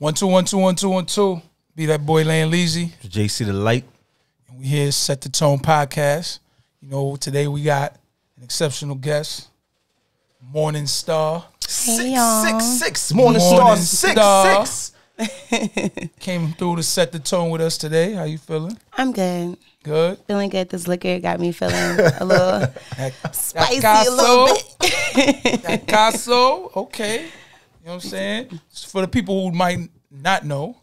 One two one two one two one two. Be that boy Land Leezy. JC the light. And we here set the tone podcast. You know, today we got an exceptional guest, Morning Star. Six, y'all. six, six. Morning, Morning star, six, Star. six. Came through to set the tone with us today. How you feeling? I'm good. Good. Feeling good. This liquor got me feeling a little That, spicy that a little bit. that Caso. Okay. You know what I'm saying? For the people who might not know,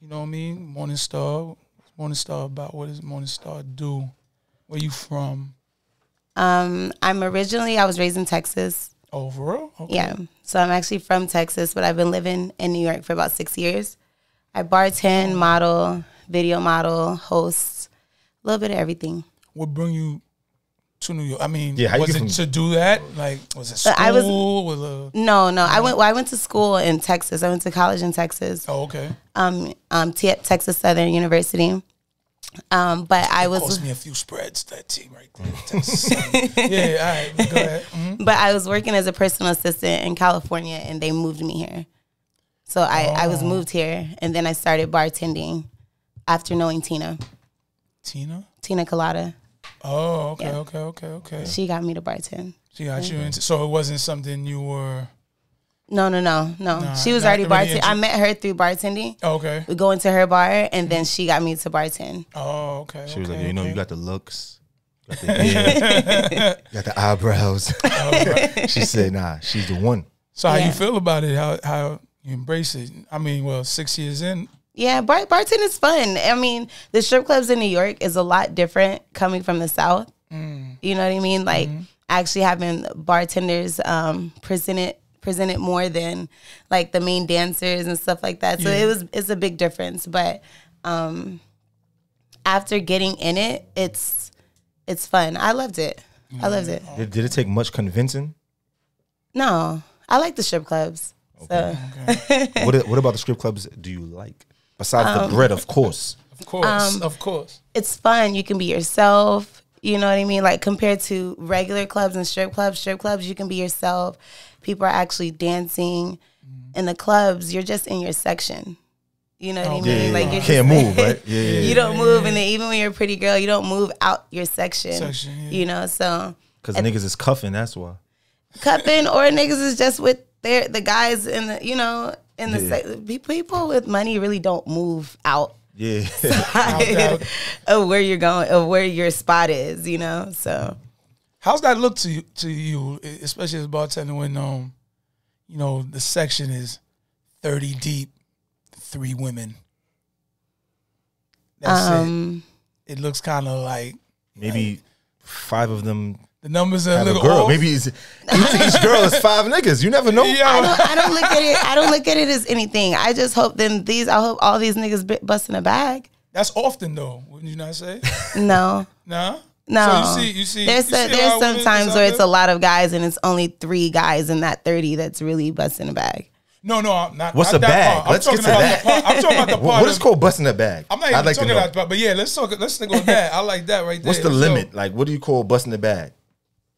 you know what I mean? Morning Star. Morning Star about? What does Morning Star do? Where you from? Um, I'm originally I was raised in Texas. Overall? Okay. Yeah. So I'm actually from Texas, but I've been living in New York for about six years. I bartend, model, video model, host, a little bit of everything. What bring you to New York? I mean, Yeah, how was get it from- to do that? Like, was it school? I was- was a, No, no. I went well, I went to school in Texas. I went to college in Texas. oh, okay. Um, um T- Texas Southern University. Um, but I was Cost me a few spreads, that team right there. Texas. yeah, all right. Go ahead. Mhm. But I was working as a personal assistant in California, and they moved me here. So I, I was moved here, and then I started bartending after knowing Tina, Tina? Tina Colada. Oh, okay, Yeah. okay, okay, okay. She got me to bartend. She got you mm-hmm. into, so it wasn't something you were, No, no, no, no. Nah, she was already really bartending. into- I met her through bartending. oh, okay. We go into her bar, and then mm-hmm. she got me to bartend. Oh, okay. She was like, okay, you know, okay. you got the looks. Got the hair, got the eyebrows. Oh, she said, nah, she's the one. So how you feel about it? How how you embrace it? I mean, well, six years in, Yeah, bar- bartending is fun. I mean, the strip clubs in New York is a lot different coming from the South. You know what I mean? Like actually having bartenders um, present it present it more than like the main dancers and stuff like that. So Yeah. it was it's a big difference. But um, after getting in it, it's it's fun. I loved it. I loved it. Did, did it take much convincing? No, I like the strip clubs. So what, what about the strip clubs do you like? Besides Um, the bread, of course. of course, of course. it's fun. You can be yourself. You know what I mean? Like compared to regular clubs and strip clubs, strip clubs, you can be yourself. People are actually dancing. In the clubs, you're just in your section. You know what I mean? Yeah, yeah, like yeah. you're Can't move, right? Yeah, yeah, you don't move, and then even when you're a pretty girl, you don't move out your section. Section, yeah. You know, so Because niggas is cuffing, that's why. Cuffing or niggas is just with their the guys in the you know in the Yeah. se- people with money really don't move out Yeah. doubt. of where you're going of where your spot is. You know, so. How's that look to you, to you, especially as a bartender when um, you know, the section is thirty deep, three women. That's Um, it. It looks kind of like Maybe five of them the numbers are a have a little girl. off. Maybe it's, each, each girl is five niggas. You never know. I don't, I don't look at it. I don't look at it as anything. I just hope then these. I hope all these niggas bi- busting a bag. That's often though. Wouldn't you not say? No, Nah. no. So you see, you see. There's you a, see there's some times out where it's a lot of guys and it's only three guys in that thirty that's really busting a bag. No, no, I'm not. What's not a that bag? Part. Let's get to that. part. I'm talking about the What- part. what is of- called busting a bag? I'm not even I'd like talking about, but, but yeah, let's talk. Let's think on that. I like that right there. What's the So, limit? Like, what do you call busting the bag?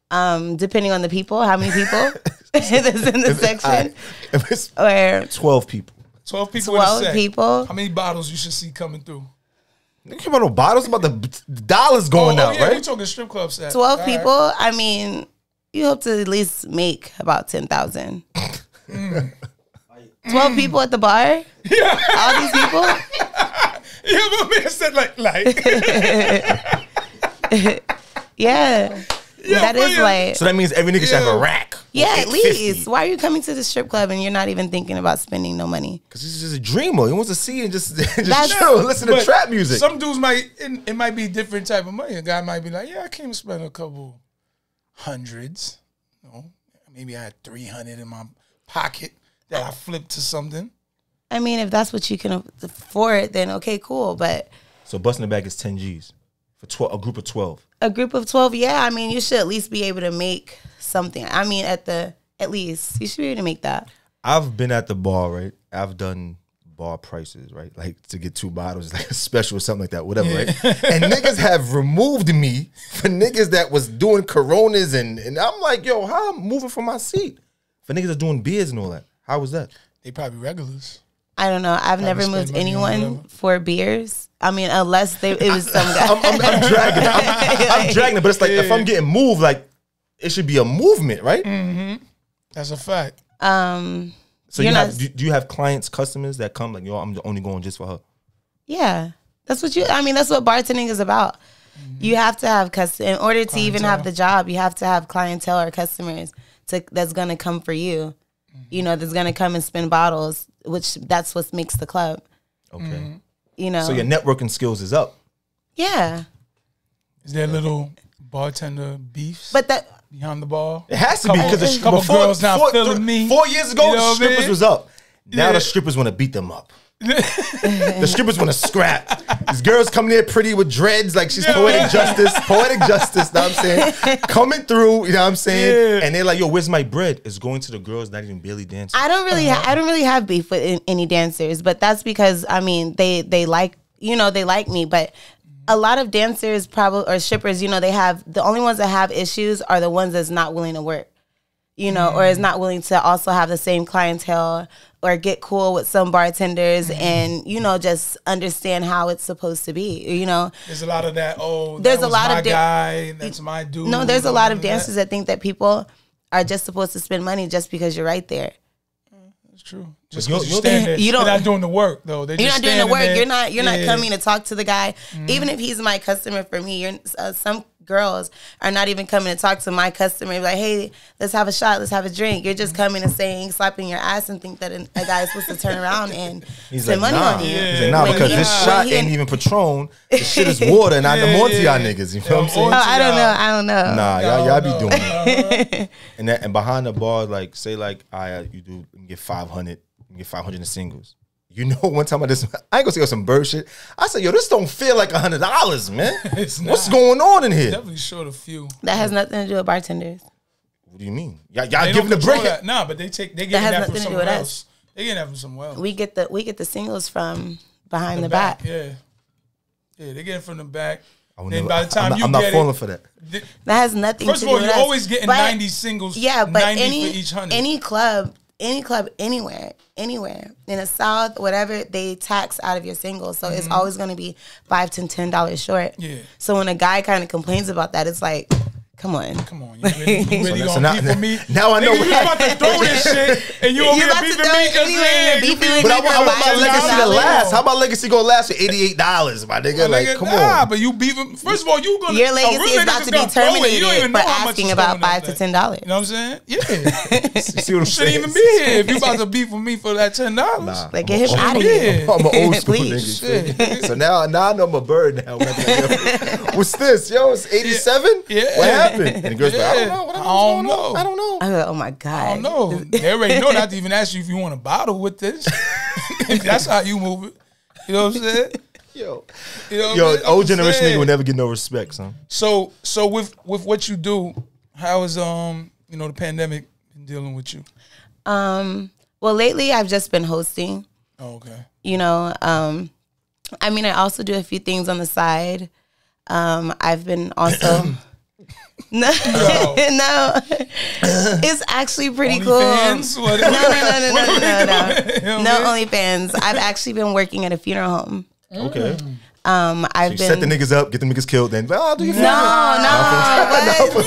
Um, depending on the people, how many people that's in the section, Alright, If it's or 12 people. Twelve people. in a twelve people. How many bottles you should see coming through? Nigga, come on, no bottles about the dollars going oh, out, yeah, We're right? talking strip club set. Twelve All right. people. I mean, you hope to at least make about ten thousand. Twelve people at the bar. Yeah, All these people. yeah, but man said like like. Yeah. Yeah, that but is yeah. like So that means every nigga should have a rack. yeah, at least. Why are you coming to the strip club and you're not even thinking about spending no money? Because he's just a dreamer. He wants to see and just, just That's- chill, listen to trap music. Some dudes might. It, it might be different type of money. A guy might be like, yeah, I came to spend a couple hundreds. You know, maybe I had three hundred in my pocket that I flipped to something. I mean, if that's what you can afford, then okay, cool. But so busting the bag is 10 G's for 12, a group of 12. A group of twelve, yeah, I mean, you should at least be able to make something. I mean, at the at least you should be able to make that. I've been at the bar, right? I've done bar prices, right? Like to get two bottles, like a special or something like that, whatever, right? And niggas have removed me for niggas that was doing coronas and and I'm like, yo, how I'm moving from my seat? For niggas that's doing beers and all that. How was that? They probably regulars. I don't know. I've never moved anyone for beers. I mean, unless they, it was some guy. I'm, I'm, I'm dragging it. I'm, I'm dragging it, but it's like if I'm getting moved, like it should be a movement, right? Mm-hmm. That's a fact. um, So you have do, do you have clients, customers that come like, yo, I'm only going just for her. yeah, that's what you. I mean, that's what bartending is about. You have to have custom in order to even have the job. You have to have clientele or customers to that's gonna come for you. You know, that's gonna come and spend bottles, which that's what makes the club. Okay. Mm. You know, So your networking skills is up. yeah, Is there little bartender beefs but that behind the bar? It has to be because the, couple before, girls not four, feeling me. Four years ago, You know the what I strippers mean? was up. Now Yeah. the strippers want to beat them up. The strippers want to scrap. These girls coming there pretty with dreads, like she's poetic justice, poetic justice. Know what I'm saying? Coming through, you know what I'm saying? Yeah. And they're like, "Yo, where's my bread?" It's going to the girls, not even barely dancing. I don't really, Uh-huh. ha- I don't really have beef with in- any dancers, but that's because I mean they they like you know they like me, but a lot of dancers probably or strippers, you know, they have the only ones that have issues are the ones that's not willing to work, you know, or Mm. is not willing to also have the same clientele or get cool with some bartenders Mm. and you know just understand how it's supposed to be, you know. There's a lot of that. Oh, There's that a was lot my of da- guy. That's my dude. No, there's a lot of and that. dancers that think that people are just supposed to spend money just because you're right there. That's true. Just you- because you you- stand there, you you don't- are not doing the work though. They're You're just not doing the work. there. You're not. You're not coming to talk to the guy, Mm-hmm. even if he's my customer. For me, you're uh, some girls are not even coming to talk to my customer. Be Like, hey, let's have a shot. Let's have a drink. You're just mm-hmm. coming and saying, slapping your ass, and think that an- a guy is supposed to turn around and He's spend like, money nah. on you. He's like, nah, When because he- this when shot he- ain't even Patron. This shit is water, not the Yeah, Monty yeah. niggas. You know what I'm oh, saying? Oh, I don't know. I don't know. Nah, y'all, y'all be doing that. and that, and behind the bar, like say like I you do you get five hundred, you get five hundred in singles. You know, one time I just I ain't gonna say some bird shit. I said, yo, this don't feel like a hundred dollars, man. It's What's not. going on in here? Definitely short a few. That has nothing to do with bartenders. What do you mean? Y'all, y'all They giving the control break? that. Nah, but they take they That that, nothing from to do somewhere with us. else. They get that from somewhere else. We get the we get the singles from behind the, back. Yeah. Yeah, they get it from the back. I would Then never- by the time I'm not, you I'm not get falling it, for that. th- That has nothing first to of all, do you're us. always getting But- 90 singles. Yeah, but 90 any for each hundred. any club, any club anywhere, anywhere in the South, whatever, they tax out of your singles, so it's always going to be five to ten dollars short. Mm-hmm. Yeah. So when a guy kind of complains about that, it's like, come on. Come on, you really, you really So gonna now- beef with me? now I know Nigga, what- you about to throw this shit, and you over You here about to beefing throw me it because anyway, and you're beefing with But I, me want- I want my legacy to last. How about legacy gonna last for eighty eight dollars, my nigga? Like, come nah, on. but you beefing. First of all, you gonna Your a legacy real is about to be gonna throw it. You terminated don't even for know how much asking about five to ten dollars. You know what I'm saying? Yeah. See what I'm Shouldn't even be here if you about to beef with me for that ten dollars. Nah. Like get him out of here. I'm an old school nigga. So now, now I know I'm a bird now. What's this? Yo, it's 87? Yeah. What happened? And the girl's like, I don't know. What I don't going on? know. I don't know. I was like, oh my god. I don't know. They already know not to even ask you if you want a bottle with this. That's how you move it. You know what I'm saying? Yo, You know what yo, I'm old generation saying. nigga would never get no respect, son. So so with with what you do, how is um you know the pandemic been dealing with you? Um. Well, lately I've just been hosting. Oh, okay. you know um i mean i also do a few things on the side um i've been also no no it's actually pretty cool OnlyFans? What- no no no no no no no You no I mean? OnlyFans. I've actually been working at a funeral home. Okay. Um, I've You been set the niggas up, get the niggas killed, then, well, I'll do your no, no, what?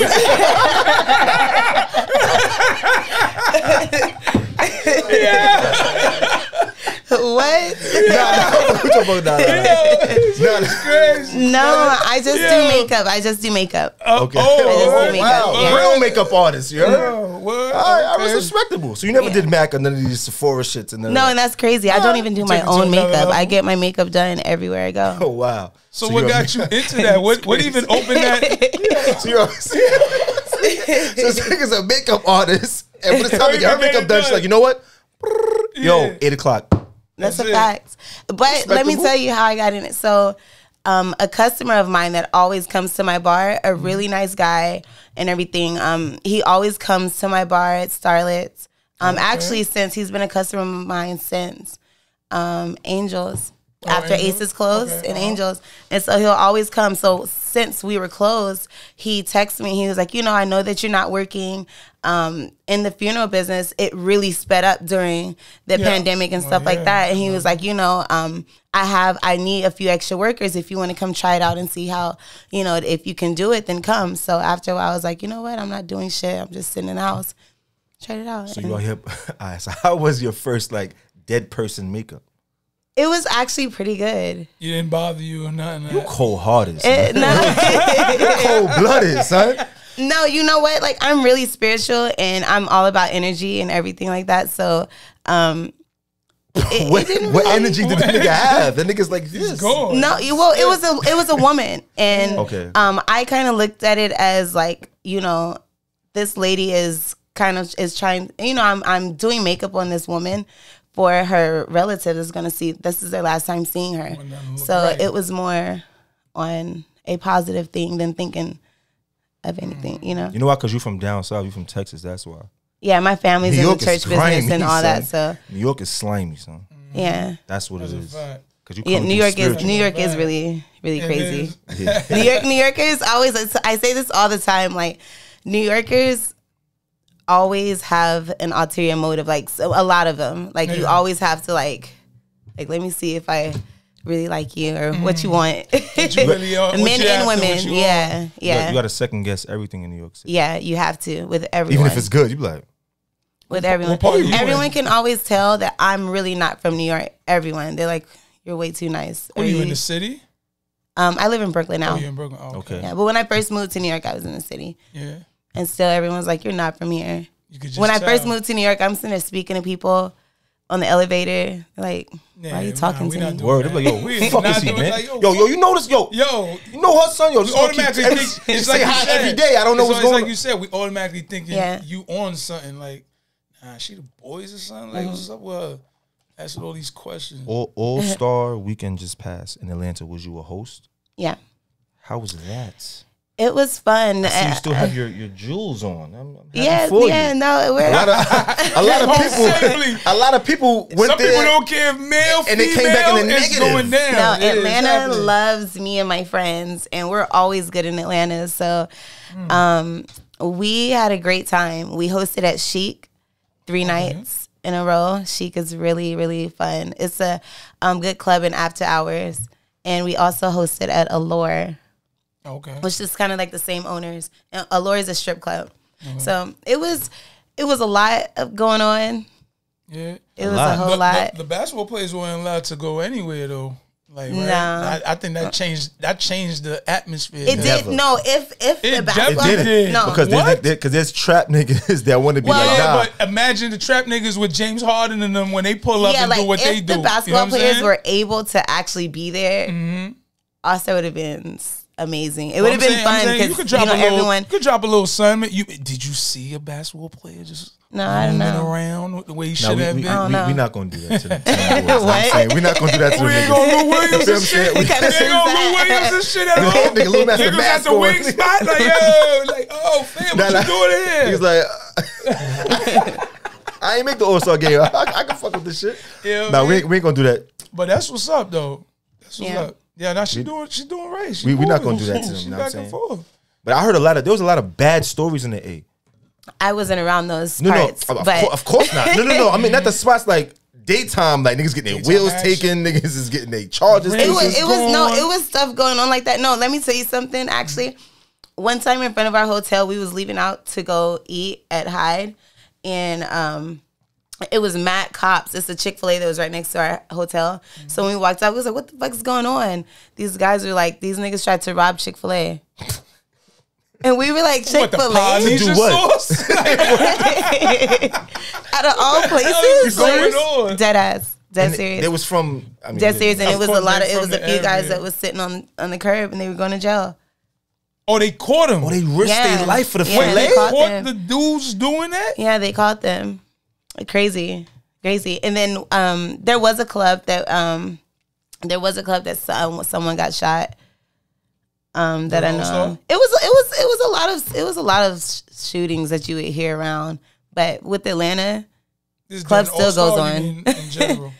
What? No, I just Yeah. do makeup. I just do makeup. Oh, okay. Oh, just do oh, makeup, wow. yeah. Real makeup artist, you heard? Oh, what? All right, I was respectable. So you never did Mac or none of these Sephora shits and none No, and that's crazy. I don't ah, even do my Take it to own makeup. I get my makeup done everywhere I go. Oh wow. So, what got you into that? What what even opened that? So you're so this nigga's a makeup artist, and when it's time to get her makeup done, she's like, you know what? Yo, eight o'clock. That's, That's a it. fact. But let me tell you how I got in it. So, um, a customer of mine that always comes to my bar, a really nice guy and everything. Um, he always comes to my bar at Starlet's. Um, actually, since he's been a customer of mine since um, Angels. After Angels? Aces closed Okay, and uh-huh. Angels, and so he'll always come. So since we were closed, he texted me. He was like, "You know, I know that you're not working. Um, in the funeral business, it really sped up during the Yeah. pandemic and Well, stuff yeah. like that. And he was like, you know, um, I have, I need a few extra workers. If you want to come try it out and see how, you know, if you can do it, then come. So after a while, I was like, you know what? I'm not doing shit. I'm just sitting in the house. Tried it out. So you out here. All right. So how was your first like dead person makeup? it was actually pretty good. You didn't bother you or nothing. You Like, cold hearted. It, no, Cold blooded, son. No, you know what? Like I'm really spiritual and I'm all about energy and everything like that. So, um, it, What, it didn't what really- energy did the nigga have? The nigga's like this. Go. No, well, it was a it was a woman, and Okay. um, I kind of looked at it as like you know, this lady is kind of is trying. You know, I'm I'm doing makeup on this woman for her relative is going to see. This is their last time seeing her, Want them to look so right. it was more on a positive thing than thinking of anything. You know, You know why? Because you're from down south. You're from Texas. That's why. yeah, my family's New in York the is church business and all that, so. New York is slimy, son. Mm-hmm. yeah. That's what That's it a is. fact. Because you Yeah, New York is. New York is really really It crazy. Yeah. New York, New Yorkers always. I say this all the time. Like New Yorkers always have an ulterior motive. Like so, a lot of them. Like you always have to like, like let me see if I really like you or what you want. What you really are- Men you and after, what women. you Yeah, You yeah, You got to second guess everything in New York City. yeah. You have to with everyone. Even if it's good, you be like, with everyone. what part Everyone in? can always tell that I'm really not from New York. Everyone. They're like, you're way too nice. What Or are you in the city? um, I live in Brooklyn now. Oh, you in Brooklyn? Oh, okay. Okay. Yeah, but when I first moved to New York, I was in the city. Yeah. And still, everyone's like, "You're not from here." You could just when I first moved to New York, I'm sitting there speaking to people on the elevator. Like, Yeah, "Why are you talking we to me?" doing word. They like, yo, We who the is fuck is he, doing- man? like, yo, yo, yo, you know this? Yo, Yo, you know her son? Yo, we this gonna keep automatically every, it's like you hi said. every day. I don't know It's what's like- going It's like you said, we automatically thinking Yeah. you on something. Like, nah, she the boys or something. Like, what's mm-hmm. up with her? Asking all these questions. All, all Star Weekend just passed in Atlanta. Was you a host? Yeah, How was that? It was fun. I see you Uh, still have your, your jewels on. I'm, I'm yeah, for yeah. you. No, A we're lot of, a lot of people, a lot of people went Some there. people don't care if male, and they came back in the it's negative. going down. no. Yeah, Atlanta happening. loves me and my friends, and we're always good in Atlanta. So, Hmm. um, we had a great time. We hosted at Chic three nights in a row. Chic is really really fun. It's a um, good club in after hours, and we also hosted at Allure. Okay. which is kind of like the same owners. And Allure is a strip club, so it was it was a lot of going on. Yeah. It was lot. a whole the, lot. The, the basketball players weren't allowed to go anywhere though. Like, right? Nah. I, I think that changed. That changed the atmosphere. it did no if if It the basketball definitely did. no because What? there's, because there's trap niggas that want to be Well, like, Yeah, nah. but imagine the trap niggas with James Harden and them when they pull up yeah and like do what if they do. the basketball you know what players saying? were able to actually be there, Mm-hmm. also would have been s- amazing. It Well, would have been saying- fun saying you because could you, drop know a little, everyone. Could drop a little assignment. You did you see a basketball player just No, I don't roaming know. around the way he Nah, should we, have we, been? don't we, know. we not gonna do that to them. to them What? saying, we not gonna do that to we them ain't gonna niggas. Lou Williams and shit. We We ain't gonna Lou. Williams and shit at all. Nigga, Lou Master Niggas at mask the on. wing spot, like yo, like oh fam, what you doing here? He's like, I ain't make the All Star game. I, I can fuck with this shit. Yeah, nah, we ain't, we ain't gonna do that. But that's what's up though. That's what's Yeah. up. Yeah, now she doing she doing right. She we- we not gonna do that to them, She you know what back I'm and saying? forth. But I heard a lot of there was a lot of bad stories in the A. I wasn't around those No, parts, no, of, but cour- of course not. No, no, no. I mean, not the spots like daytime. Like niggas getting their Daytime wheels action. taken. Niggas is getting their charges. It was it was no it was stuff going on like that no let me tell you something actually one time in front of our hotel we was leaving out to go eat at hyde and um it was Matt Cops. It's a Chick Fil A that was right next to our hotel. So when we walked out, we was like, "What the fuck is going on?" These guys were like, "These niggas tried to rob Chick Fil A," and we were like, What "Chick the Fil Polynesian Do what? sauce? Out of all places, going dead ass, dead And serious, It was from. I mean, dead serious, and it was a lot of it was a the few guys that was sitting on on the curb, and they were going to jail. Oh, they caught him. Oh, they risked Yeah. their life for the Yeah, filet. they They caught caught them. the dudes doing that. Yeah, they caught them. Crazy, crazy. And then um, there was a club that um, there was a club that some, someone got shot. Um, that I know. It was it was it was a lot of it was a lot of sh- shootings that you would hear around. But with Atlanta, This Club still goes on. In general,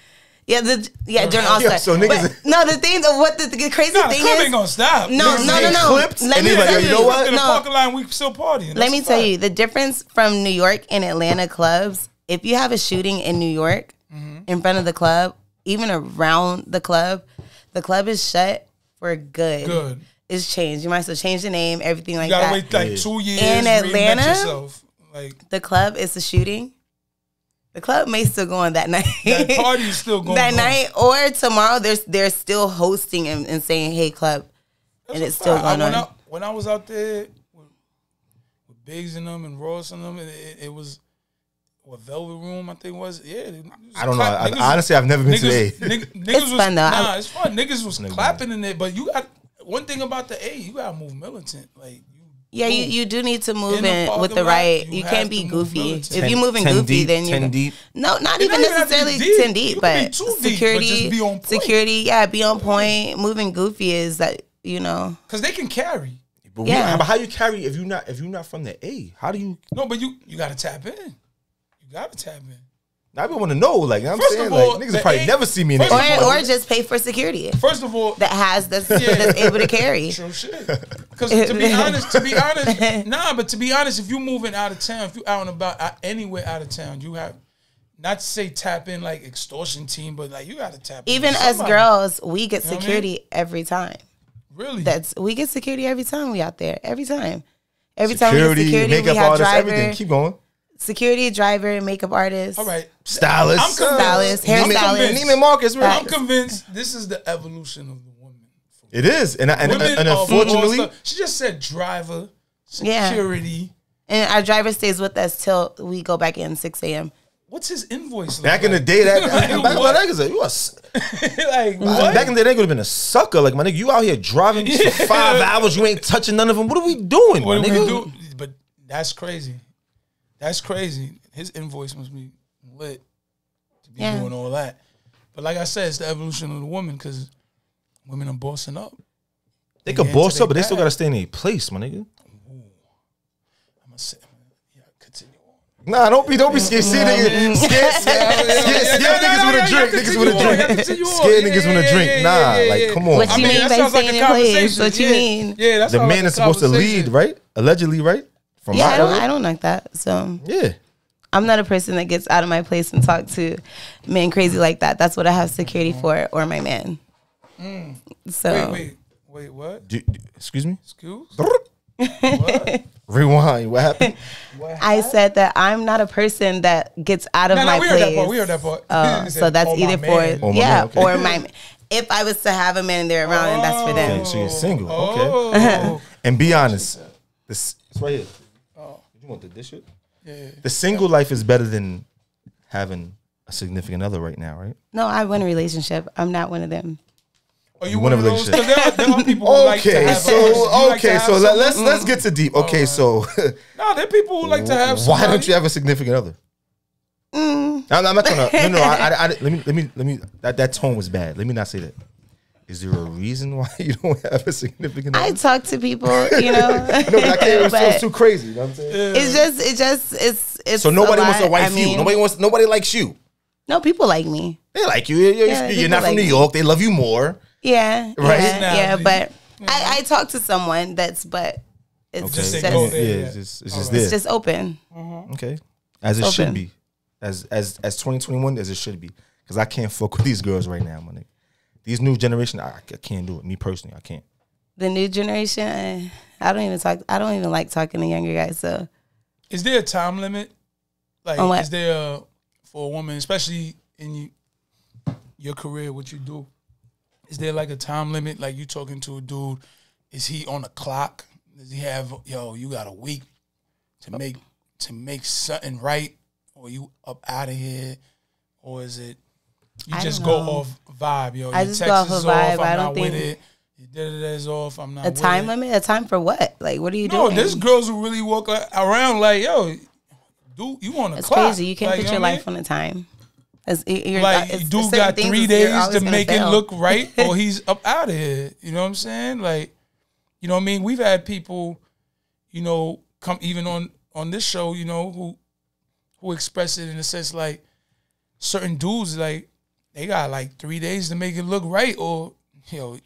Yeah, the yeah during All Yeah, so niggas- But, no, the thing, what the, the crazy Nah, thing is, ain't gonna stop. no, Niggas no, no, no. clipped, Let me tell yo, you know what? In the No, parking lot, we still partying. let me tell you the difference from New York and Atlanta clubs. If you have a shooting in New York Mm-hmm. in front of the club, even around the club, the club is shut for good. Good. It's changed. You might as well change the name, everything like You gotta that. wait like two years. In Atlanta? yourself. like the club is the shooting. The club may still go on that night. that party is still going that on. night or tomorrow. There's they're still hosting and, and saying, "Hey, club," and it's still I- going when on. I, when I was out there with, with Biggs and them and Ross and them, it, it, it was what Velvet Room I think it was. Yeah, it was I don't know. clap- I, honestly, I've never been to niggas, the A. nigg- niggas was, fun, though. Nah, it's fun. Niggas was niggas. clapping in it, but you got one thing about the A. You gotta move militant. Like you, yeah, you, you do need to move In in, with the right. you You, can't be goofy. militant. If you're moving 10 goofy, deep, then you 10 deep. no, not It even don't even have to be necessarily deep. ten deep, You but be too deep, but security, just be on point. security, yeah, be on point. Moving goofy is that you know. because they can carry. But Yeah. we, but how you carry if you not if you're not from the A? How do you? No, but you you gotta tap in. You gotta tap in. I even want to know. Like I'm First saying, all, like niggas probably A- never see me in First the Or, or just pay for security First of all, that has that's, that's able to carry. True shit. Because to be honest, to be honest, nah. But to be honest, if you moving out of town, if you out and about uh, anywhere out of town, you have not to say tap in like extortion team, but like you got to tap. in Even with as girls, we get know what I mean? security every time. really. That's we get security every time we out there. Every time. Every time we security, get security, makeup we have artists, driver, everything. Keep going. Security, driver, makeup artist. all right. Stylist, I'm convinced. Stylist, I'm hairstylist. convinced. Neiman Marcus, I'm convinced this is the evolution of the woman. It is, and and, and, and unfortunately, she just said driver, Yeah. security. And our driver stays with us till we go back in six a.m. What's his invoice? Look back in the day, that Like, back, what? back, back, you a, s- like what? back in the day, they would have been a sucker. Like my nigga, you out here driving for five hours, you ain't touching none of them. What are we doing, What my do we nigga? do? But that's crazy. That's crazy. His invoice must be lit to be Yeah. doing all that. But like I said, it's the evolution of the woman because women are bossing up. They could Yeah, boss up, but they still gotta stay in their place, my nigga. I'm gonna say, yeah, continue on. Nah, don't be, don't be scared. See niggas, scared, scared, scared niggas with a drink, niggas with a drink. Scared niggas with a drink. Nah, like come on. What you mean that by sounds staying a in place? conversation. What you Yeah. mean? Yeah, that's The man is supposed to lead, right? Allegedly, right? From Yeah, my I don't, era. I don't like that. So Yeah. I'm not a person that gets out of my place and talk to men crazy like that. That's what I have security for, or my man. So Wait, wait, wait, what? Do, do- excuse me. Excuse? what? Rewind. What happened? I said that I'm not a person that gets out of No, my no, we heard that place. part. We heard that part. Uh, He so said, that's "Oh, either for Oh, yeah, man, okay. or my. If I was to have a man and they're around, and that's for them. Okay, so you're single. Okay. Oh, And be honest. This it's right here. You want the this shit? yeah. The single life is better than having a significant other right now, right? No, I want a relationship. I'm not one of them. Are you one one of of those? shit. 'Cause there, are, there are people who like to Okay, have so person. You like to okay, have so let, someone- let's let's get to deep. Okay, so No, there are people who like to have. why don't you have a significant other? Mm. I'm, I'm not trying to. No, no. I, I, I, let me, let me, let me. That, that tone was bad. Let me not say that. Is there a reason why you don't have a significant Other? I talk to people, you know. no, but I can't. It was, it too crazy. You know what I'm saying? it's just, it just, it's, it's. So nobody wants to lot. wife I you. Nobody wants. Nobody likes you. No, people like me. They like you. You're, you're, Yeah, you're not from like New me. York. They love you more. Yeah, Right? yeah, Now, yeah. you- But I, I talk to someone that's, but it's Okay. Just just, say yeah, it's just, it's just right. it's just open. Mm-hmm. Okay. As it Open. should be. As as as 2021 as it should be. Because I can't fuck with these girls right now, my nigga. These new generation, I, I can't do it. Me personally, I can't. The new generation, I, I don't even talk. I don't even like talking to younger guys. So Is there a time limit? Like, is there a, for a woman, especially in you, your career, what you do? Is there like a time limit? Like you talking to a dude, is he on the clock? Does he have yo? You got a week to make to make something right, or you up out of here, or is it you I just go off vibe, yo? I Your just text go off of vibe. I'm I don't not with think- it. Your off. I'm not a time it. limit, a time for what? Like, what are you No, doing? No, there's girls who really walk around like, yo, do you want the It's clock? crazy. You can't Like, put know your I life on a time. It's, you're. Like, it's, dude got three days to make fail. it look right, or he's up out of here. You know what I'm saying? Like, you know what I mean? We've had people, you know, come even on on this show, you know, who who express it in a sense like certain dudes like they got like three days to make it look right, or you know,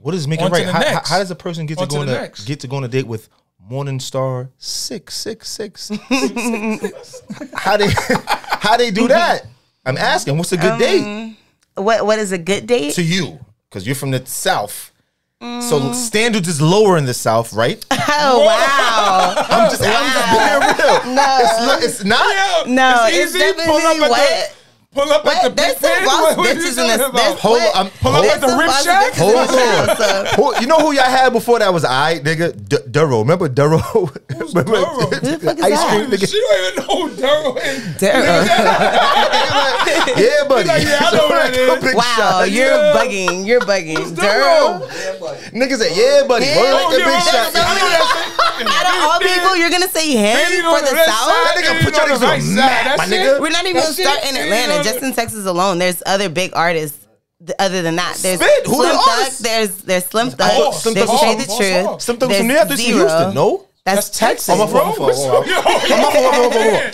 What is making right? How, how, how does a person get to On to go on the a next. get to go on a date with Morningstar six six six? how they how they do that? I'm asking. What's a good um, date What what is a good date? to you? Because you're from the south. Mm. So standards is lower in the south, right? Oh wow. I'm just, I'm just being real. No. It's, it's not. Yeah, No, it's easy. definitely pull up at what? The, pull up What? at the There's big some man. boss What, what you bitches in talking this- about? there's- Hold What? Pull up hold, at the Some rib boss shack. Hold on. south, Who, you know who y'all had before that was I, nigga? D- Dorrough. Remember Dorrough? Remember Dorrough? Who the fuck is Ice cream nigga. She don't even know who Daryl is. Damn. Yeah, buddy. like, yeah, I know what that is. Wow, shot. you're Yeah. bugging. You're bugging. Daryl? Daryl. Niggas said, yeah, buddy. Yeah. Word like that big shot. that's- I know that shit. Out of all people, you're gonna say him for the South? That nigga put your on niggas on right a side. map, my nigga. We're not even That's gonna start it. in Atlanta. On Just in Texas alone, there's other big artists. Other than that, there's Spit. Who the Slim Thug. artists? There's there's Slim Thug. thought Slim There's Thug- Say Oh, the oh, Truth. oh. Something there's from there. This is Z-Ro. Houston. No. That's, That's Texas. Oh, my fault, my Bro, fault. what's up, yo?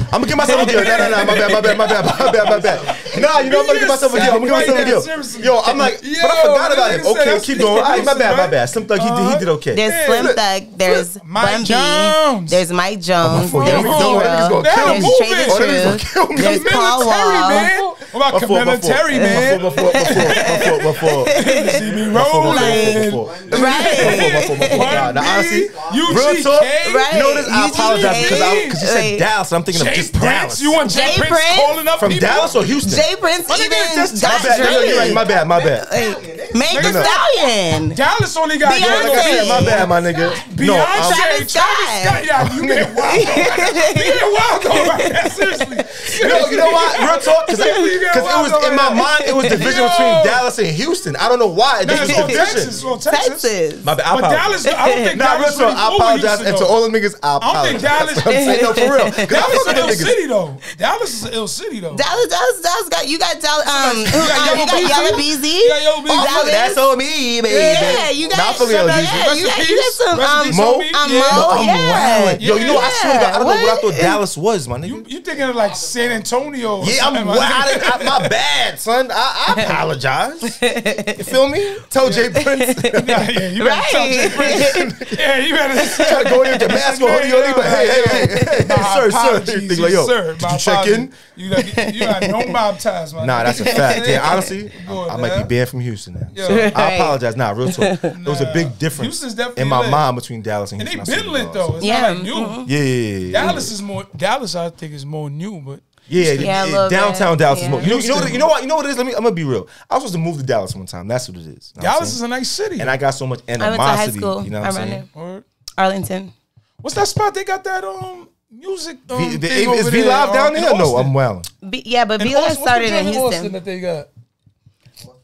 I'm gonna give myself a deal. No, no, no, my bad, my bad, my bad, my bad, my bad. Nah, you know I'm gonna give myself a deal. I'm gonna give myself a deal. Yo, I'm like, but I forgot about him. Okay, keep going. All right, my bad, my bad. Slim Thug, he did, he did okay. There's Slim Thug. There's Mike Jones. There's Mike Jones. There's Yo, yo, that nigga's Z-Ro. There's me. Trae the Oh, that nigga's gonna Truth. Oh, there's Paul Wall. Man. What about Before, military, before, man? Before, before, before, before, before. See me Before, rolling. before, before. Right. Nah, honestly, real talk. Right. You know? I apologize because I you said Wait. Dallas. I'm thinking of just Prince. Dallas. You want Jay, J. Prince, Prince? calling up from people? Dallas or Houston? J. Prince My nigga, even just- got My bad. No, no, you're right. My bad. My bad. Like, Meg No, Thee no. Stallion. Dallas only got Beyonce. Like I my bad, my nigga. No, Beyonce, I'm, Travis Travis Scott. Scott. Yeah, you get wild. You get wild though, right. Seriously. you know, you know what? Real talk, because You got it was in my mind, it was division between Dallas and Houston. I don't know why. It it's was on division. Texas. On Texas. Texas. My bad. I But apologize. Dallas, I don't think Nah, real Dallas talk. really I apologize, and to all the niggas, I I don't apologize. think Dallas. I'm saying no for real. 'Cause I Dallas is an ill city though. Dallas is an ill city though. Dallas, Dallas, Dallas got you got Dallas. Um, You got uh, Yella Beezy? You got Yella Beezy. That's on me, baby. Yeah, you got. Nah, I feel you, yeah, you got, some. Um, Mo? homie. um, Mo, I'm yeah. Yo, you know, I swear to God, I don't know what I thought Dallas was, my nigga. You, you thinking of like San Antonio? Yeah, I'm something, wild. I, nigga. I, my bad, son. I, I apologize. You feel me? Tell J. Prince. yeah, yeah, you better tell J. Prince. Yeah, you better. Try to go in with your mask on, hoodie, hoodie, but hey, hey, hey, hey, sir, sir. Think like, yo, sir. did you check in? You got, you got no mob ties, man. Nah, that's a fact. Yeah, honestly, Boy, I might be banned from Houston now. Yo. So I apologize. Nah, real talk. There was a big difference in my lit. mind between Dallas and And they Houston. I been lit though. It's Yeah, not like new. mhm. Yeah, yeah, yeah. Dallas is more. Dallas, I think, is more new, but Yeah, Yeah, a yeah, little downtown bit. Dallas is more. You know, you know, what, you know what? You know what it is. Let me. I'm gonna be real. I was supposed to move to Dallas one time. That's what it is. You know Dallas is a nice city. and I got so much I went to high animosity. school. You know what I'm saying? there. Word. Arlington. What's that spot? They got that um music. Um, V, the, thing is over V Live um, down in there? No, I'm well. B, yeah, but In B Austin, Live what's the started joint in Austin Houston. that they got.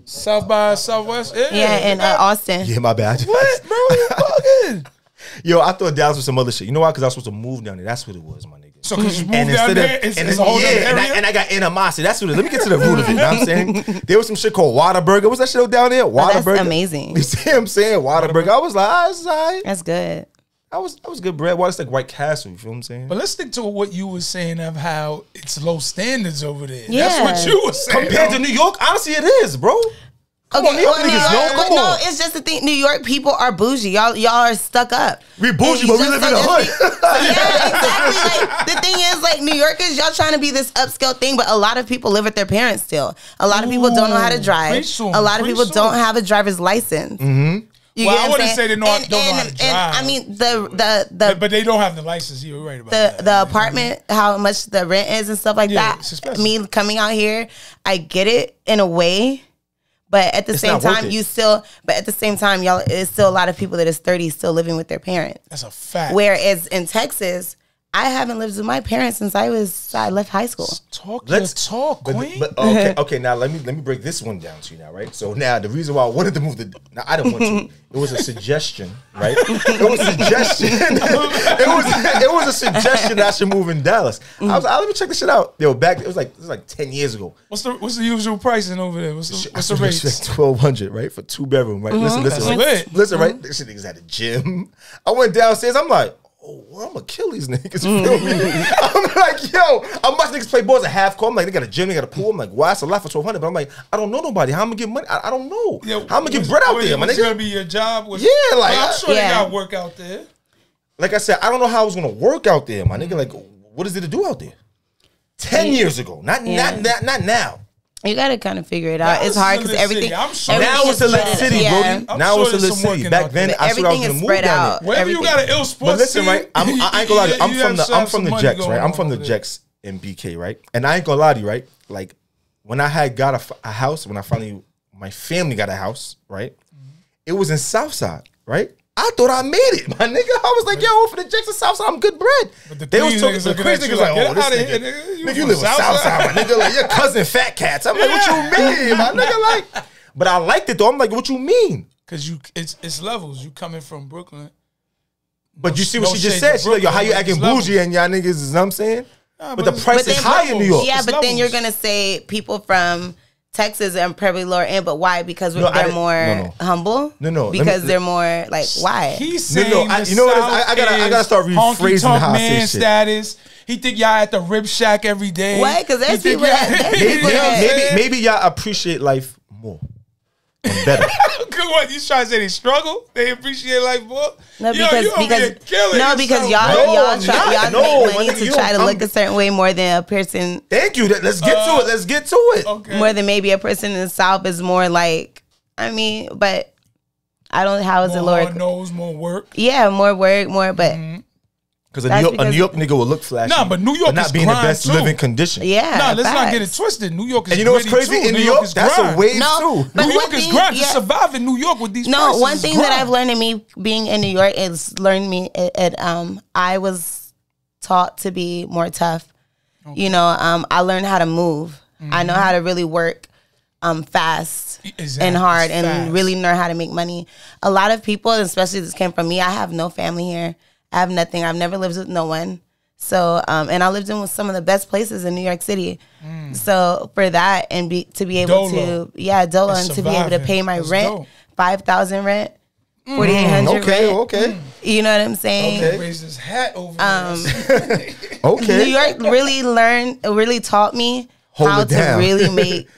South by Southwest. Yeah, Yeah, they in uh, Austin. Yeah, my bad. What, bro? You bugging. Yo, I thought Dallas was some other shit. You know why? Because I was supposed to move down there. That's what it was, my nigga. So because you moved and down instead there, of it's, and it's then- a whole yeah, other and I, and I got animosity. That's what. It, let me get to the root of it. You know what I'm saying? There was some shit called Whataburger. What's that shit down there? that's Whataburger. amazing. You see what I'm saying? Whataburger. I was like, ah, this is. That's good. I was, I was good bread. Water's like White Castle. You feel what I'm saying? But let's stick to what you were saying of how it's low standards over there. Yeah. That's what you were saying. Compared to New York, honestly, it is, bro. Come on, New York well, niggas, York- no, but it's just the thing. New York people are bougie. Y'all, y'all are stuck up. We bougie, but we live in the hood. yeah, exactly. Like the thing is, like New Yorkers, y'all trying to be this upscale thing, but a lot of people live with their parents still. A lot of people don't know how to drive. A lot of people to don't have a driver's license. Mm-hmm. You Well, I wouldn't say they know- and, don't know how and, to and I mean the the the But they don't have the license. You're right about the that. the apartment, how much the rent is and stuff like Yeah, that. Me coming out here, I get it in a way, but at the It's same time, you still. But at the same time, y'all, it's still a lot of people that is thirty still living with their parents. That's a fact. Whereas in Texas, I haven't lived with my parents since I was I left high school. Let's talk Let's talk, queen. but oh, okay, okay. Now let me let me break this one down to you now, right? So now the reason why I wanted to move the now I didn't want to. It was a suggestion, right? It was a suggestion. it was it was a suggestion that I should move in Dallas. I was like, oh, let me check this shit out. Yo, back it was like it was like ten years ago. what's the what's the usual pricing over there? What's the what's the It's rates? like twelve hundred, right, for two bedroom, right? Listen, mm-hmm. listen, That's right? lit. listen, right? This shit niggas had a gym. I went downstairs. I'm like, oh, well, I'm gonna kill these niggas. Feel me? Mm-hmm. I'm like, yo, uh, I'm watching niggas play balls at half court. I'm like, they got a gym, they got a pool. I'm like, why? It's a lot for twelve hundred. But I'm like, I don't know nobody. How I'm gonna get money? I, I don't know. How I'm gonna get bread out was- there, my was nigga? gonna be your job? Was, Yeah, like, Well, I'm sure Yeah. they got work out there. like I said, I don't know how I was gonna work out there, my nigga. Like, what is it to do out there? Ten years ago, not Yeah. not not not now. You got to kind of figure it out. Now it's it's hard because everything. city. I'm sure Now it's a is lit spread- city, yeah. Brody. Now sure it's a there's lit city. Back then, there. I swear I was Everything gonna move down there. Wherever you got an ill sports But listen, right? I'm, I I ain't gonna lie to you. I'm you from the I'm from the money Jacks, right? I'm from the over there. Jacks in BK, right? And I ain't gonna lie to you, right? Like when I had got a house, when I finally my family got a house, right? Mm-hmm. It was in Southside, right? I thought I made it, my nigga. I was like, yo, for the Jacks in Southside, I'm good bread. But the they was talking, niggas the looking Queens at you niggas like, like, oh, this outta nigga, here, nigga. You nigga, you from live in Southside? Southside, my nigga. Like your cousin Fat Cats. I'm like, what you mean, my nigga? Like, but I liked it though. I'm like, what you mean? because you it's it's levels. You coming from Brooklyn. But you see what no she just said? to She's like, yo, how you acting but it's bougie and y'all niggas is, you know what I'm saying? Nah, but the price But is then- high in New York. Yeah, It's but then you're gonna say people from Texas and probably lower end, but why? Because no, they're didn't- more no, no. humble. No, no, let me- Because they're more like why? He's No, saying no, I- you know what it is? South I- I gotta- I gotta start honky rephrasing tonk how I say man shit. status. He think y'all at the rib shack every day. What? 'Cause Because He think people that- y'all- maybe, know people what I'm that- maybe, maybe y'all appreciate life more and better. Good one. You trying to say they struggle? They appreciate life more? No, Yo, because because killing no, because y'all bro. No, y'all I'm try y'all No, make money my to you try to don't- look a certain way more than a person, Thank you. Let's get to it. Let's get to it. Okay. more than maybe a person in the South is more like. I mean, but I don't. How is it, more Laura? hard nose, more work. Yeah, more work, more, but mm-hmm. Because a, New York- a New York nigga will look flashy. Nah, but New York not is being the best too. living condition. yeah. nah, let's not get it twisted. New York is And you know what's crazy? too. In New York, is that's a grind. wave No, too. but New one York is thing- grind. yeah. To survive in New York with these No, prices one is thing that. I've learned in me being in New York is learned me at, at um I was taught to be more tough. You know, um I learned how to move. I know how to really work um fast Exactly. and hard It's and really learn how to make money. A lot of people, especially this came from me, I have no family here. I have nothing. I've never lived with no one. So, um, and I lived in some of the best places in New York City. So for that and be to be able Mm. Dolo. to, yeah, Dolo, And and to be able to pay my That's rent, dope. five thousand rent, forty eight hundred Okay, rent. okay, You know what I'm saying? Okay. Raise his hat over Um, okay. New York really learned, really taught me Hold how to really make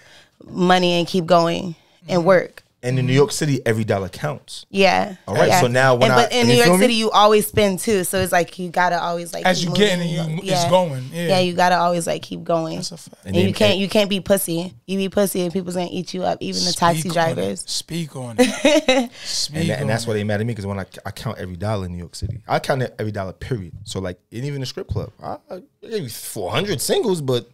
money and keep going and work. And in New York City, every dollar counts. Yeah. All right, yeah. so now when and, I- but in New feel York me? City, you always spend too. So it's like you gotta always like As keep you getting moving. it, you- it's going, yeah. you gotta always like keep going. That's a fact. And, And you can't and- you can't be pussy. You be pussy and people's gonna eat you up. Even the taxi Speak on it. drivers. Speak on it. Speak And, that, and on that's why they mad at me because when I, I count every dollar in New York City, I count every dollar. Period. So like, and even the strip club, I, I gave you four hundred singles, but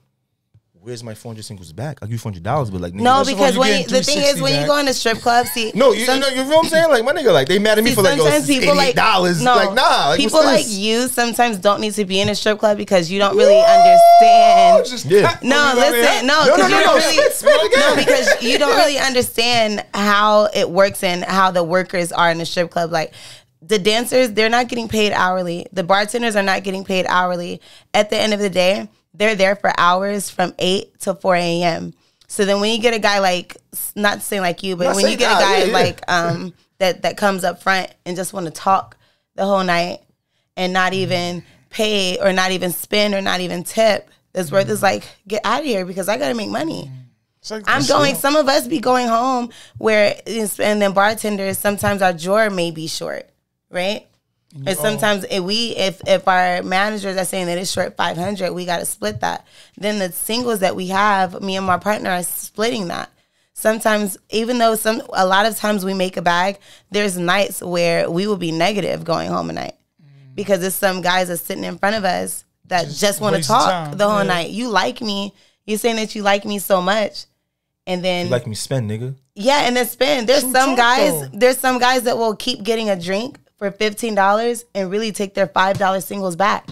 where's my four hundred singles back? I give you four hundred dollars, but like, nigga, No, First because when you, the thing is 360 when you go in the strip club, see no, you, some- you know, you know what I'm saying? Like my nigga, like they mad at me See, for like, yo, sometimes people like dollars. no, like nah, like, people like you sometimes don't need to be in a strip club because you don't really understand. Just Yeah. No, what we got listen, no, No, no, because no, you no, don't really, spit, spit again. no, because you don't really understand how it works and how the workers are in the strip club. Like the dancers, they're not getting paid hourly. The bartenders are not getting paid hourly. At the end of the day, they're there for hours from eight to four a.m. So then, when you get a guy like, not saying like you, but Not when you get a guy yeah, yeah. like um that that comes up front and just want to talk the whole night and not even pay or not even spend or not even tip, it's worth is like get out of here because I gotta make money. Like I'm this. going. Some of us be going home where, and then bartenders. Sometimes our drawer may be short, right? And oh. sometimes if we, if if our managers are saying that it's short 500, we got to split that. Then the singles that we have, me and my partner are splitting that. Sometimes, even though some, a lot of times we make a bag, there's nights where we will be negative going home at night mm. because there's some guys that's sitting in front of us that just, want to talk the whole yeah. night. You like me. You're saying that you like me so much, and then You like me spend, nigga. yeah, and then spend. There's some guys. though. There's some guys that will keep getting a drink for fifteen dollars and really take their five dollar singles back,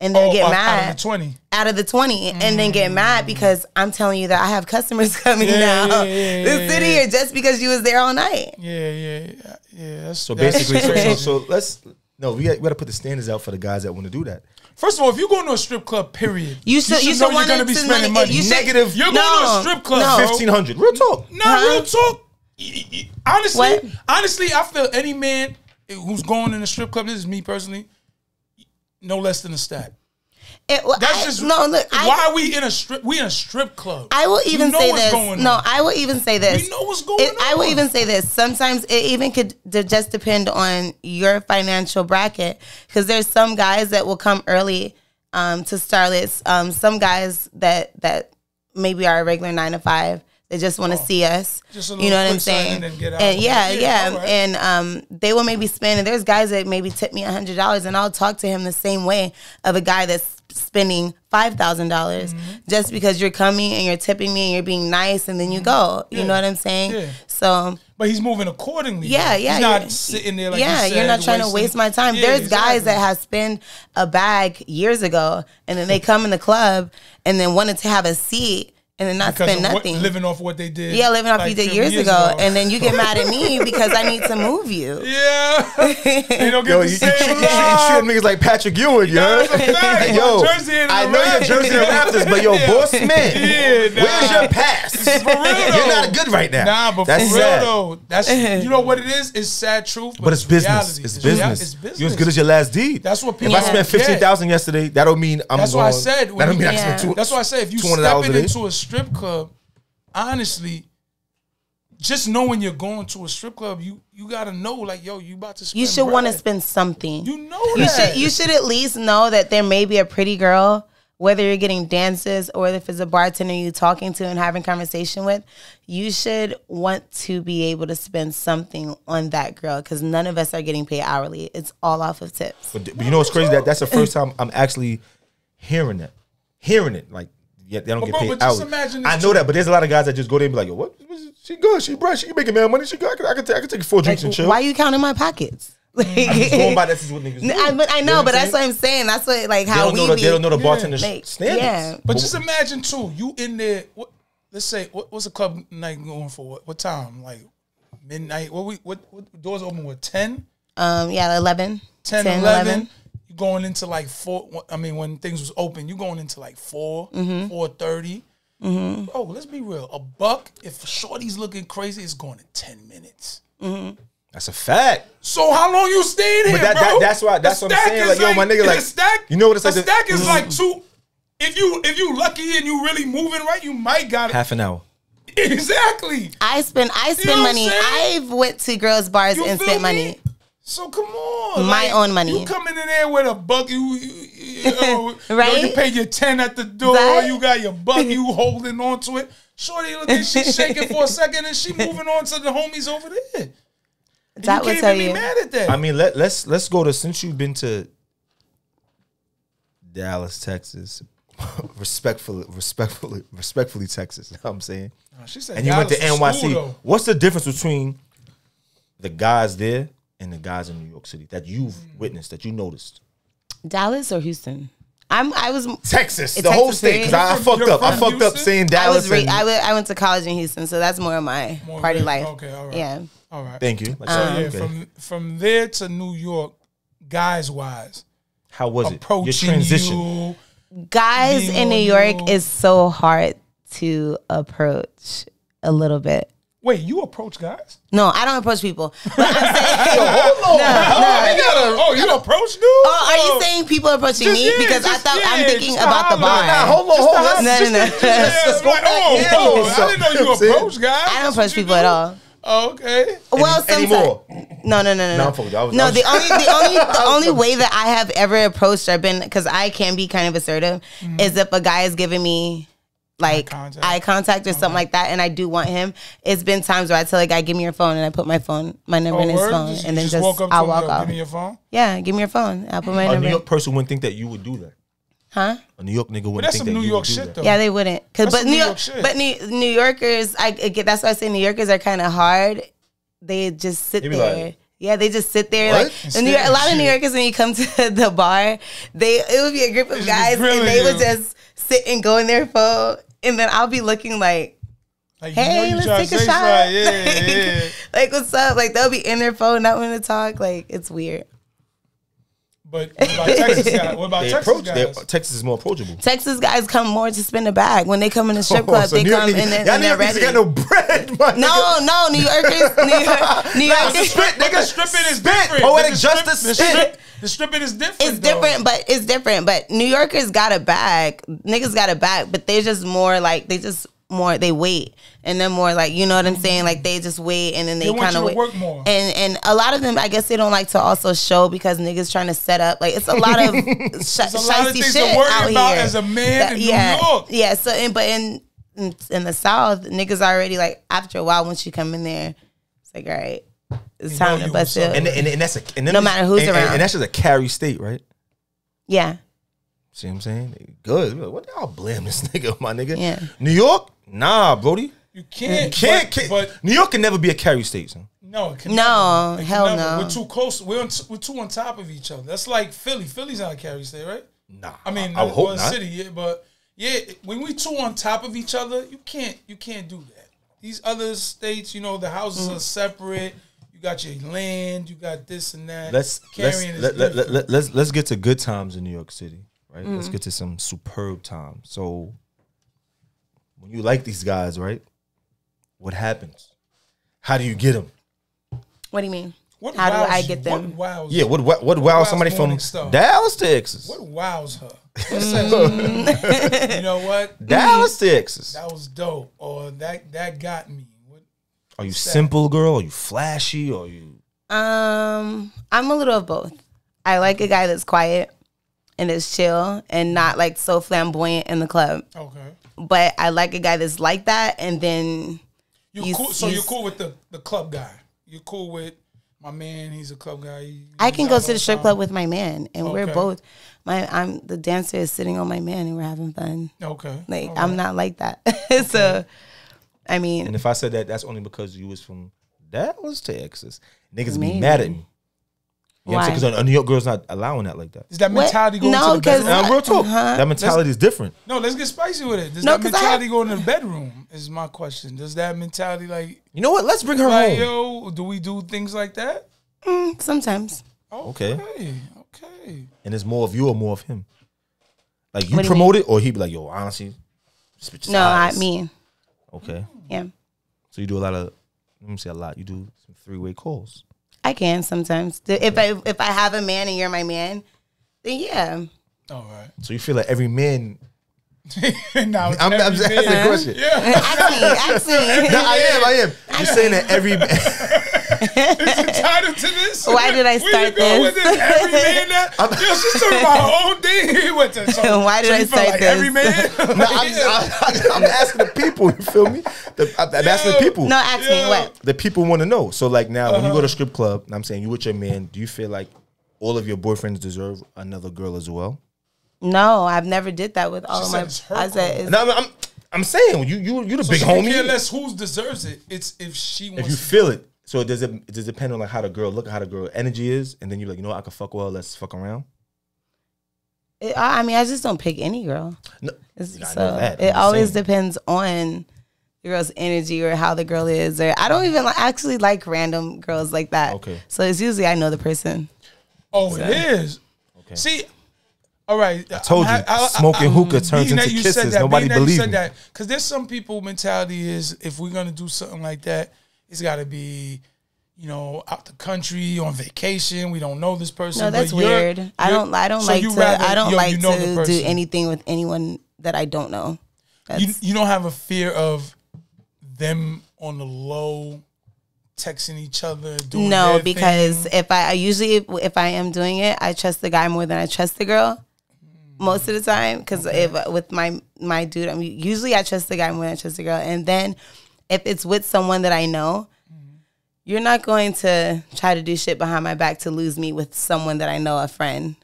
and then Oh, get out- mad Out of the 20. out of the 20 and then get mad because I'm telling you that I have customers coming Yeah, now yeah, yeah, to yeah, sit yeah. here just because you was there all night. Yeah, yeah, yeah. yeah that's, So that's basically, so, so, let's no, we got, we got to put the standards out for the guys that want to do that. First of all, if you go to a strip club, period, You should- you should know you're want gonna be spending money- money. you should- Negative. You're No, going to a strip club, no. Fifteen hundred. Real talk. Nah, Huh? real talk. Y- y- Honestly, What? honestly, I feel any man who's going in a strip club. This is me personally. no less than a stack. It, well, That's I- just no. Look, I, why are we in a strip? We in a strip club. I will even know say what's this. No, on. I will even say this. We know what's going It- I will even say this. Sometimes it even could just depend on your financial bracket because there's some guys that will come early um, to starlets. Um, some guys that that maybe are a regular nine to five. They just want to see us. Oh. Just a you know what I'm saying? and get out. And yeah, Yeah, yeah, right. and um, they will maybe spend. And there's guys that maybe tip me a hundred dollars, and I'll talk to him the same way of a guy that's spending five thousand dollars Mm-hmm. just because you're coming and you're tipping me and you're being nice, and then you go. You know what I'm saying? Yeah. So But he's moving accordingly. yeah, though. yeah, He's not sitting there like yeah, you said, you're not trying to waste my time. Yeah, There's guys that have spent a bag years ago, and then they come in the club and then wanted to have a seat and then not because spend of what- nothing. living off what they did. yeah, living off like you did 50 years, ago, and then you get mad at me because I need to move you. Yeah, you don't get Yo, the you, you, same treat, you, treat, love. niggas like Patrick Ewing, you heard? that's a fact. Yo, My jersey and I know you're Jersey and Raptors, but yo, Yeah. boss man, Yeah, nah. where's your pass? For real, You're not good right now. Nah, but That's for real sad. though, that's you know what it is. It's sad truth, but, But it's business. reality. It's rea- business. It's business. You're as good as your last deed. That's what If people I spent fifteen thousand yesterday, that don't mean I'm That's going. why I said that don't mean I spent two. That's why I say if you $200 stepping into a strip club, honestly, just knowing you're going to a strip club, you you gotta know like yo, you about to spend. You should want to spend something. You know that. You should you should at least know that there may be a pretty girl, whether you're getting dances or if it's a bartender you're talking to and having conversation with. You should want to be able to spend something on that girl because none of us are getting paid hourly. It's all off of tips. But, but you know what's crazy? That that's the first time I'm actually hearing that, hearing it. Like, yeah, they don't But get bro, paid but just imagine this I know too. that, but there's a lot of guys that just go there and be like, yo, what? She good. She bright. She making mad money. She good. I can, I can, take, I can take four drinks and chill. Why are you counting my pockets? Like, Just going by this is what niggas do. I, but I You know, but that's what I'm saying. That's what like how we know the, they don't know the bartender's Like, standards. yeah. But just imagine too, you in there. What, let's say, what, what's a club night going for? What, what time? Like midnight? What we what, what doors open? What 10? Um, yeah, 11, 10, 10, 11. 11. You going into like four. I mean, when things was open, you going into like 4 Mm-hmm. four thirty. Oh, let's be real. A buck, if Shorty's looking crazy, it's going to ten minutes. Mm-hmm. That's a fact. So how long you staying here, that- bro? that- that's why- A that's what I'm saying, is like, yo, my nigga, like, stack. you know what it's a like the- stack is mm-hmm. like two. If you if you lucky and you really moving right, you might got it. Half an hour. Exactly. I spend I spend know money. I've went to girls bars You and spent me? money. So come on, My own money. You coming in there with a buck, you, you, you, know, Right? You pay your ten at the door. That- You got your buck. You holding on to it. Shorty looking, she's shaking for a second, and she moving on to the homies over there. And That you would can't tell even you. be mad at that. I mean, let let's let's go to since you've been to Dallas, Texas, respectfully, respectfully, respectfully, Texas. You know what I'm saying, she said, and you went to NYC. school. What's the difference between the guys there and the guys in New York City that you've Mm. witnessed, that you noticed? Dallas or Houston? I'm. I was. Texas, the Texas whole state. Because I, I fucked up. I fucked from up Houston? saying I was. Re- and- I, went, I went to college in Houston, so that's more of my More party of it. life. Okay, all right. Yeah. All right. Thank you. Like, So okay. yeah, from from there to New York, guys wise, How was it? Your transition. you. Guys in New York you. is so hard to approach a little bit. Wait, you approach guys? No, I don't approach people. But I'm saying, Oh, you gotta- oh, you approach dudes? oh, are you oh. saying people approaching Just- me? yeah, because I just- thought I'm thinking just about the bar. Nah, hold on, hold on. No, no, no. just to- yeah, Let's go like, oh, Yeah, oh, I didn't know You know you what I'm saying? approach guys. I don't That's approach people do? at all. Oh, okay. Well, Any- sometimes. No, no, no, no, No, no. I'm fucking- I was- no, was- the only, the only, the only way that I have ever approached or been, because I can be kind of assertive, mm-hmm. is if a guy is giving me like. Eye contact. eye contact or something like that, and I do want him. It's been times where I tell a guy, "Give me your phone," and I put my phone, my number Oh, in his word? phone, Just- and then just, walk up I'll him, walk yo, off. Give me your phone. yeah, give me your phone. I'll put my A number. A New. York person wouldn't think that you would do that. Huh? A New York nigga wouldn't that's think some that New you York would do shit, that. though. Yeah, they wouldn't. Cause, That's but some New New York, York shit. but New, New Yorkers, I, I get. That's why I say New Yorkers are kind of hard. They just sit They there. like, yeah, they just sit there. What? Like and New York, a lot of New Yorkers, when you come to the bar, they it would be a group of just guys, and they would just sit and go in their phone, and then I'll be looking like, Like, Hey, let's take a shot. Yeah, yeah. like what's up? Like they'll be in their phone, not wanting to talk. Like it's weird. But what about Texas guys? What about They Texas approach. guys? Texas is more approachable. Texas guys come more to spend a bag when they come in the strip oh, club. Oh, so they New York come niggas- and, then and they're New York ready. got no bread. My no, no, New Yorkers, New York, New Yorkers. spit, But nigga. stripping is Spit. different. Poetic the strip- justice, The, strip, the stripping is different. It's though. different, but it's different. But New Yorkers got a bag. Niggas got a bag, but they're just more like they just more they wait, and then more like you know what I'm saying. Like they just wait, and then they, They kind of wait. work more. And and a lot of them, I guess they don't like to also show because niggas trying to set up. Like it's a lot of sh- a lot of things shit to worry out about here. as a man in New yeah, York. Yeah. So, and, but in, in in the South, niggas already like after a while once you come in there, it's like all right, it's They know time to bust up. it. And, and, and that's a and then No matter who's and, and- around. And that's just a carry state, right? yeah. See what I'm saying? Good. What y'all blame this nigga, my nigga? Yeah. New York? Nah, Brody. You can't. Can't, but, can't. but New York can never be a carry state, son. no, it can No, never. It can hell never. no. We're too close. We're on, we're too on top of each other. That's like Philly. Philly's not a carry state, right? Nah. I mean, I, would hope not. city, yeah, but yeah, when we two on top of each other, you can't you can't do that. These other states, you know, the houses Mm. are separate. You got your land, you got this and that. Let's let's Carrying is let, let, different. let, let's let's get to good times in New York City, right? Mm. Let's get to some superb times. So when you like these guys, right? What happens? How do you get them? What do you mean? What How do I get them? What wows? Yeah, what what what wow wows somebody from Morningstar? Dallas, Texas. What wows her? You know what? Dallas, Texas. That was dope, or that that got me. What, Are you simple, girl? Are you flashy? Are you Um, I'm a little of both. I like a guy that's quiet and is chill and not like so flamboyant in the club. okay, But I like a guy that's like that and then you You- cool? So you- you're cool with the the club guy? You're cool with my man? He's a club guy. He- I can go to the strip club with my man and we're both my I'm the dancer is sitting on my man and we're having fun. Okay, Like all I'm not like that. so I mean And if I said that, that's only because you was from Dallas, Texas. Niggas be mad at me. You know what I'm Why? saying? Because a New York girl's not allowing that like that. Is that What? mentality going No, to the 'cause- bedroom? Now, real talk. Uh-huh. That mentality is different. No, let's get spicy with it. Does No, that 'cause I mentality have- go in the bedroom? Is my question. Does that mentality like You know what? Let's bring her like home. yo? Do we do things like that? mm, sometimes. Okay. Okay, okay. And it's more of you or more of him. Like you What do you promote it, or he be like, "Yo, honestly, switch No, I sides. mean, Okay. yeah. So you do a lot of. Let me say a lot. You do some three way calls. I can sometimes. If I if I have a man and you're my man, then yeah. All right. So you feel like every man. now I'm, I'm just asking the question. Yeah, Ask me, ask me. No, I am. I am. You're saying that every. entitled to this. Why did I start you this? With this? Every man that yo, she's talking about her own thing. He went to, so, Why did so I you feel start like this? Every man. No, I'm, I, I'm asking the people. You feel me? The, I'm, I'm asking the people. No, ask me what. the people want to know. So like now, when you go Uh-huh. to strip club, and I'm saying you with your man, do you feel like all of your boyfriends deserve another girl as well? No, I've never did that with all She of said my. it's her I said, it's, No, I'm, I'm I'm saying you you you the So big she homie. care less who deserves it. It's if she wants. if you to- feel it, so does it does it depend on like how the girl look, how the girl energy is, and then you're like, you know, what, I can fuck well, let's fuck around. it- I I mean, I just don't pick any girl. No, It's- I know so that. It always saying. depends on the girl's energy or how the girl is. Or I don't even like, actually like random girls like that. Okay. So it's usually I know the person. Oh, it is. Okay. See, all right. I told you, smoking hookah turns into kisses. Nobody believed me. Because there's some people mentality is if we're gonna do something like that, it's got to be, you know, out the country on vacation. We don't know this person. No, that's you're- weird. I you're- don't. I don't so like to. rather- I don't like you know to do anything with anyone that I don't know. That's, You you don't have a fear of them on the low texting each other. Doing no, because thing? if I I usually if, if I am doing it, I trust the guy more than I trust the girl. Most of the time, because if with my my dude, I mean, usually I trust the guy more than I trust the girl. And then if it's with someone that I know, mm-hmm. you're not going to try to do shit behind my back to lose me with someone that I know, a friend.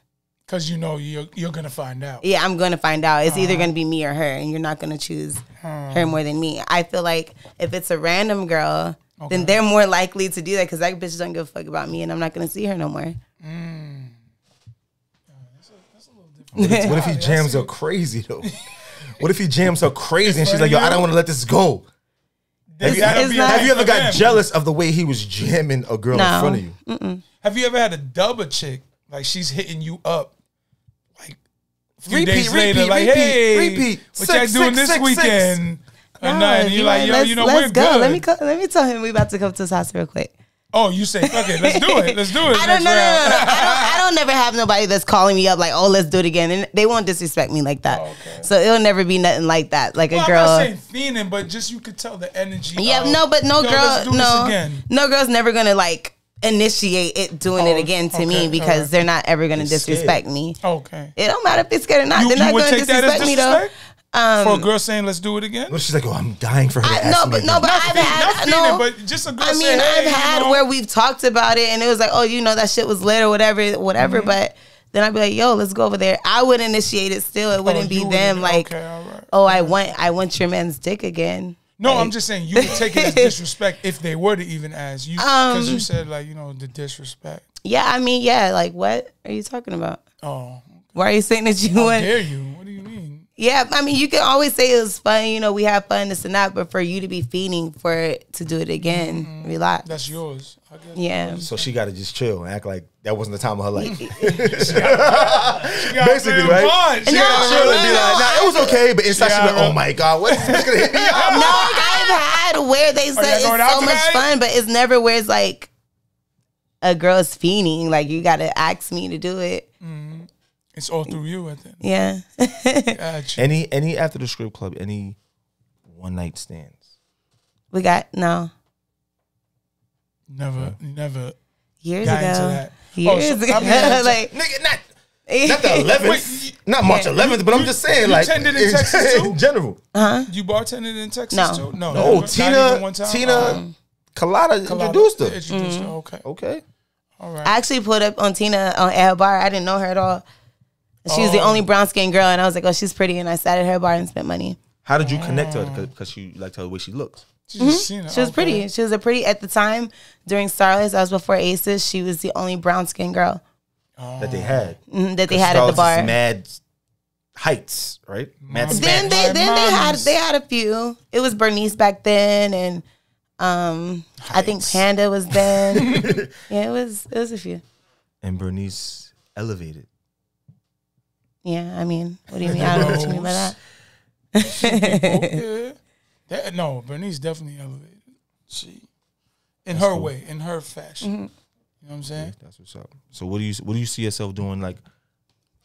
because you know you're you're gonna find out. Yeah, I'm going to find out. It's Uh-huh. either going to be me or her, and you're not going to choose um. her more than me. I feel like if it's a random girl, then they're more likely to do that because that bitch don't give a fuck about me, and I'm not going to see her no more. Mm. What if, what if he jams her crazy though? What if he jams her crazy and she's like, yo, I don't want to let this go. Have you, That'll have, be have you ever got them. jealous of the way he was jamming a girl in front of you? Have you ever had a dub a chick like she's hitting you up, like a few Repeat, days later, repeat, like repeat, hey, repeat. what Six, y'all doing six, this six, weekend? Or No, nothing. You you like, yo, let's, you know, let's we're go. good. Let me co- let me tell him we about to come to his house real quick. Oh, you say fuck it, let's do it, let's do it. I don't know. No, no, no. I don't. I don't never have nobody that's calling me up like, "Oh, let's do it again," and they won't disrespect me like that. Oh, okay. So it'll never be nothing like that. Like Well, a I'm girl. not saying fiending, but just you could tell the energy. yeah, of, no, but no girl, let's do this no, again. no girl's never gonna like initiate it doing it Oh, again to okay, me because they're not ever gonna They're scared. disrespect me. Okay. It don't matter if they're scared or not. You, they're not gonna take that as disrespect me though. Disrespect? Um, For a girl saying, let's do it again? What if she's like, oh, I'm dying for her to I, ask no, but no, but Not I've fiend- had not no. but just a girl I mean, saying, hey, I've had you know, where we've talked about it, and it was like, oh, you know, that shit was lit or whatever, whatever. Mm-hmm. But then I'd be like, yo, let's go over there. I would initiate it still. It wouldn't Oh, be them wouldn't- like, okay, all right. oh, I want, I want your man's dick again. No, Like, I'm just saying you would take it as disrespect if they were to even ask you, because Um, you said like you know the disrespect. Yeah, I mean, yeah. Like, what are you talking about? Oh, Why are you saying that you how want? dare you? What do you mean? Yeah, I mean, you can always say it was fun. You know, we have fun, this and that. But for you to be feeding for it to do it again, Mm-hmm. relax. That's yours. I yeah. So she got to just chill and act like that wasn't the time of her life. Yeah, Basically, man, right? fun. She No, got chill and be like, nah, it was okay. But inside, Yeah, she's like, oh my God, what is She's going to hit me. No, I've had where they said it's so out much fun, but it's never where it's like a girl's fiending. Like you got to ask me to do it. It's all through you. I think. Yeah. Gotcha. Any, any after the script club, any one night stands? we got no Never, never years got ago. into that. Years Oh, so, ago, I mean, like Nigga, not, not the 11th. Not March Yeah. 11th, but I'm just saying, you like, tended in Texas, too? in general. You bartended in Texas No. too? No, Oh, never? Tina, even one time? Tina, Oh, Colada Colada introduced her. Introduced Mm-hmm. her. Okay. Okay. All right. I actually put up on Tina on at her bar. I didn't know her at all. She was the Oh. only brown skinned girl, and I was like, "Oh, she's pretty." And I sat at her bar and spent money. How did you connect to her? Because you liked her the way she looks. She just seen it. Mm-hmm. She was Okay. pretty. She was a pretty at the time during Starlets. That was before Aces. She was the only brown skinned girl That they had. mhm, that they had at the Starlets is bar. Mad heights, right? Mad Mom. Then they My then they had they had a few. It was Bernice back then, and um, I think Panda was then. yeah, it was it was a few. and Bernice elevated. Yeah, I mean, what do you mean? I don't know what you mean by that. yeah. That, no, Bernice definitely elevated. She, in her way, in her fashion. Mm-hmm. You know what I'm saying? That's what's up. So what do you what do you see yourself doing like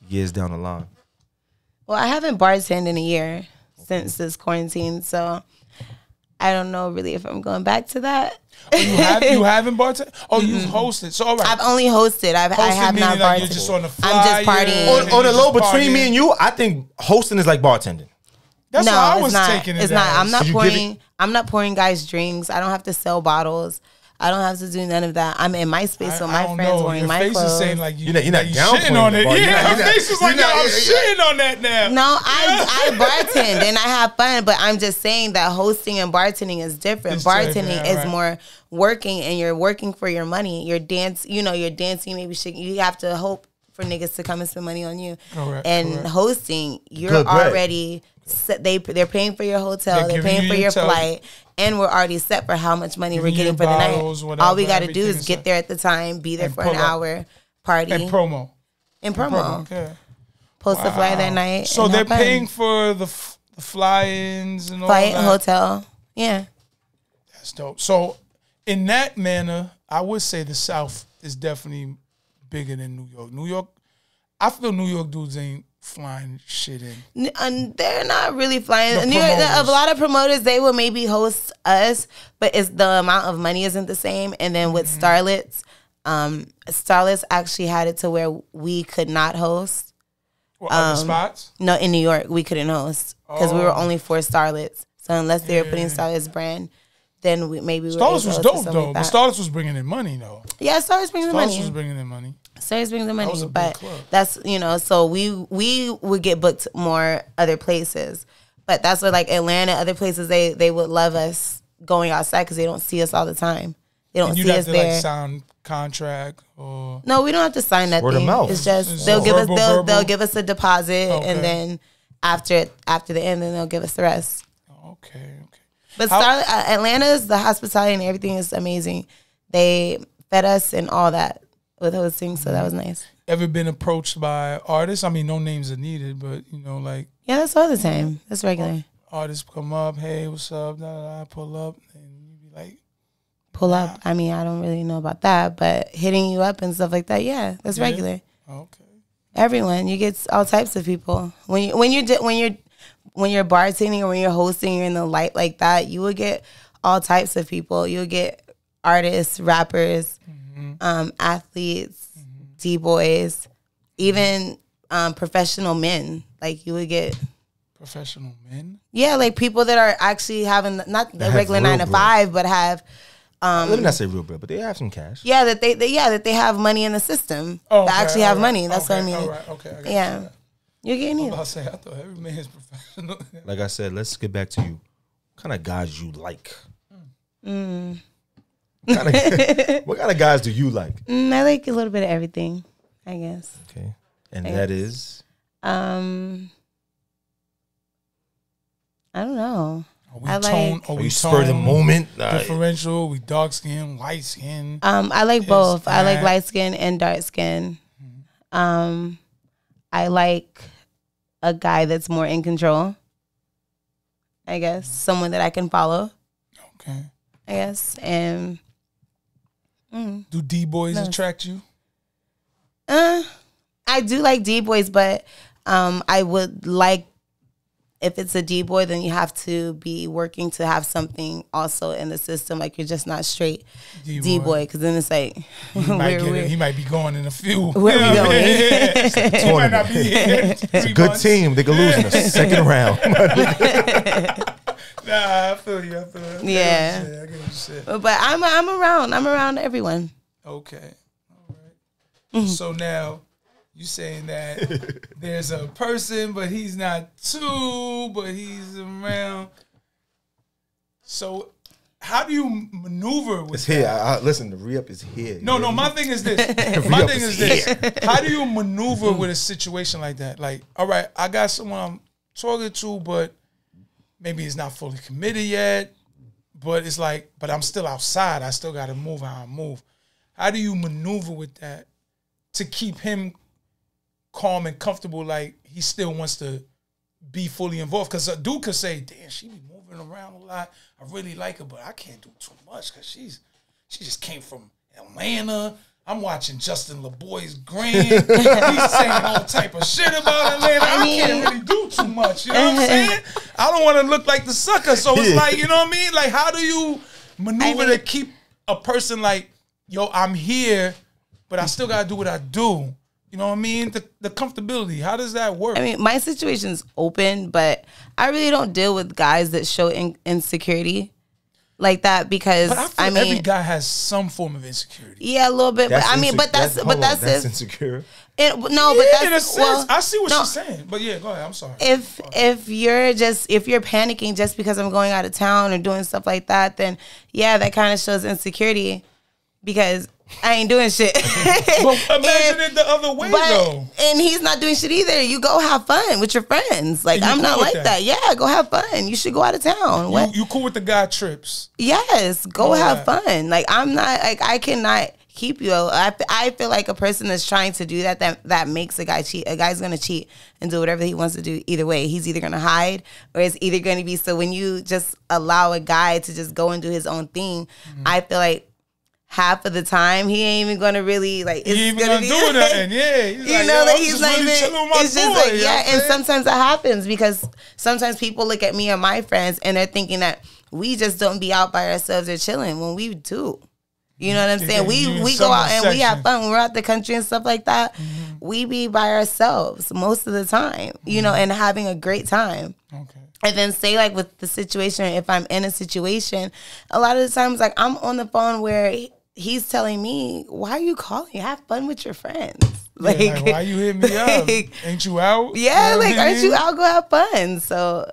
years down the line? Well, I haven't bartended in a year since this quarantine, so I don't know really if I'm going back to that. Oh, you have you haven't bartended? Oh, you've hosted. So all right. I've only hosted. I've, I Hosted have not meaning like bartended. you're just on the I'm just partying. On, you're on the low between partying. me and you, I think hosting is like bartending. That's no, what I was not. taking it It's not. I'm not So you give pouring. I'm not pouring guys drinks. I don't have to sell bottles. I don't have to do none of that. I'm in my space I- with I my don't friends know. wearing Your my face clothes. is saying like you, You're not- you're not like downplaying shitting on it. bar. You're Yeah, not- her you're not- face was you're like, not- I'm yeah, yeah. shitting on that now. No, I I bartend and I have fun, but I'm just saying that hosting and bartending is different. It's bartending different, is right. more working, and you're working for your money. You're dance, you know, you're dancing. Maybe shit. You have to hope for niggas to come and spend money on you. Correct, and correct. hosting, you're Good bread. already set. They they're paying for your hotel. They're They're, paying for your flight. And we're already set for how much money we're getting for the night. whatever, All we got to do is get there at the time, be there And for an hour, party, And promo. and promo, Promo. Yeah. post the flyer that night. So they're paying for the f- the fly-ins and all flight, that. hotel. Yeah. That's dope. So in that manner, I would say the South is definitely bigger than New York. New York, I feel New York dudes ain't flying shit in. And they're not really flying. The New York, a lot of promoters they will maybe host us, but it's the amount of money isn't the same. And then with Mm-hmm. Starlets, um, Starlets actually had it to where we could not host. What Um, other spots? No, in New York we couldn't host because we were Oh. only four Starlets. So unless they were putting Starlets brand, then we maybe we were Starlets able was dope though. But that. Starlets was bringing in money though. yeah, the Starlets money. was bringing in money. Stars bring the money, was a but club. that's you know, so we we would get booked more other places, but that's where like Atlanta, other places they they would love us going outside because they don't see us all the time. They don't And see you'd have us to there. like sign contract or no, we don't have to sign nothing. Word of mouth. It's just It's they'll all give us they'll verbal? they'll give us a deposit Okay. and then after it after the end, then they'll give us the rest. okay, okay. But How- Star, uh, Atlanta's the hospitality and everything is amazing. They fed us and all that. With hosting, so that was nice. Ever been approached by artists? I mean, no names are needed, but you know, like Yeah, that's all the time. That's regular. artists come up, hey, what's up? Da, da, da, pull up, and you be like, Pull up. I mean, I don't really know about that, but hitting you up and stuff like that, yeah, that's Yeah. regular. okay, Everyone, you get all types of people when you when you're when you're when you're bartending or when you're hosting, you're in the light like that. You will get all types of people. You'll get artists, rappers, mm. Um, athletes, d boys, even um, professional men. Like you would get professional men. yeah, like people that are actually having not the regular nine to bread. five, but have Let me not say real bread, but they have some cash. yeah that they, they yeah that they have money in the system. Oh, that okay, actually have alright, money. That's what I mean. alright, okay, I Yeah. you. You're getting I it. was about to say, I thought every man is professional. Like I said, let's get back to you. What kind of guys you like? Mm. What, kind of, what kind of guys do you like? Mm, I like a little bit of everything, I guess. Okay, and I that guess. is Um, I don't know. Are we I tone? like- Are are we you spur the moment? Differential. We dark skin, light skin. Um, I like both. I like light skin and dark skin. Um, I like a guy that's more in control. I guess someone that I can follow. Okay. I guess and mm, Do D boys No. attract you? uh, I do like D boys, but um, I would like if it's a D boy, then you have to be working to have something also in the system. Like you're just not straight D-boy. Because then it's like He might, where, get it. he might be going in a few. where You we what I mean? going? he might not be here. Three good months. team. They could lose in the second round. Nah, I feel you. I feel you. I get what you Yeah. said, I get what you said. but I'm I'm around. I'm around everyone. Okay. All right. Mm-hmm. So now you saying that there's a person, but he's not two, but he's around. So how do you maneuver with it's that? here. I, I, listen, the re up is here. No, no. My thing is this. my thing is is this. How do you maneuver mm-hmm. with a situation like that? Like, all right, I got someone I'm talking to, but maybe he's not fully committed yet. But it's like, but I'm still outside. I still got to move how I move. How do you maneuver with that to keep him calm and comfortable? Like he still wants to be fully involved. Because a dude could say, "Damn, she be moving around a lot. I really like her, but I can't do too much because she's she just came from Atlanta. I'm watching Justin Laboy's Grand. He's saying all type of shit about Atlanta. I, can't really do too much. You know what I'm saying? I don't want to look like the sucker. So it's Yeah. like, you know what I mean? Like, how do you maneuver I mean- to keep a person like, yo, I'm here, but I still gotta do what I do. You know what I mean? The the comfortability. How does that work? I mean, my situation's open, but I really don't deal with guys that show in- insecurity like that because but I feel I mean, every guy has some form of insecurity. yeah, a little bit. But I mean, but that's, hold but on, that's, that's if, insecure. it, no, but that's in a sense, well, I see what no, she's saying. But yeah, go ahead. I'm sorry. if if you're just if you're panicking just because I'm going out of town or doing stuff like that, then yeah, that kind of shows insecurity because I ain't doing shit. But imagine And- it the other way But though. and he's not doing shit either. You go have fun with your friends. Like I'm cool not like that? that. Yeah, go have fun. You should go out of town. You, you cool with the guy trips? Yes, go All have that. fun. Like I'm not like I cannot keep you. I, I feel like a person that's trying to do that that that makes a guy cheat. A guy's gonna cheat and do whatever he wants to do. Either way, he's either gonna hide or it's either gonna be. So when you just allow a guy to just go and do his own thing, Mm-hmm. I feel like half of the time he ain't even gonna really like. It's He ain't even gonna gonna be do nothing. Yeah, he's you like, know that I'm he's not really even. It's just boy, like yeah, and sometimes that happens because sometimes people look at me and my friends and they're thinking that we just don't be out by ourselves or chilling when we do. You know what I'm saying? We we go out and we have fun we're out the country and stuff like that. Mm-hmm. We be by ourselves most of the time, you know, and having a great time. Okay. And then say like with the situation, if I'm in a situation, a lot of the times like I'm on the phone where he- he's telling me, "Why are you calling? Have fun with your friends." Like, like, why you hitting me up? like, Ain't you out? yeah, You know like I aren't you mean? out? Go have fun. So,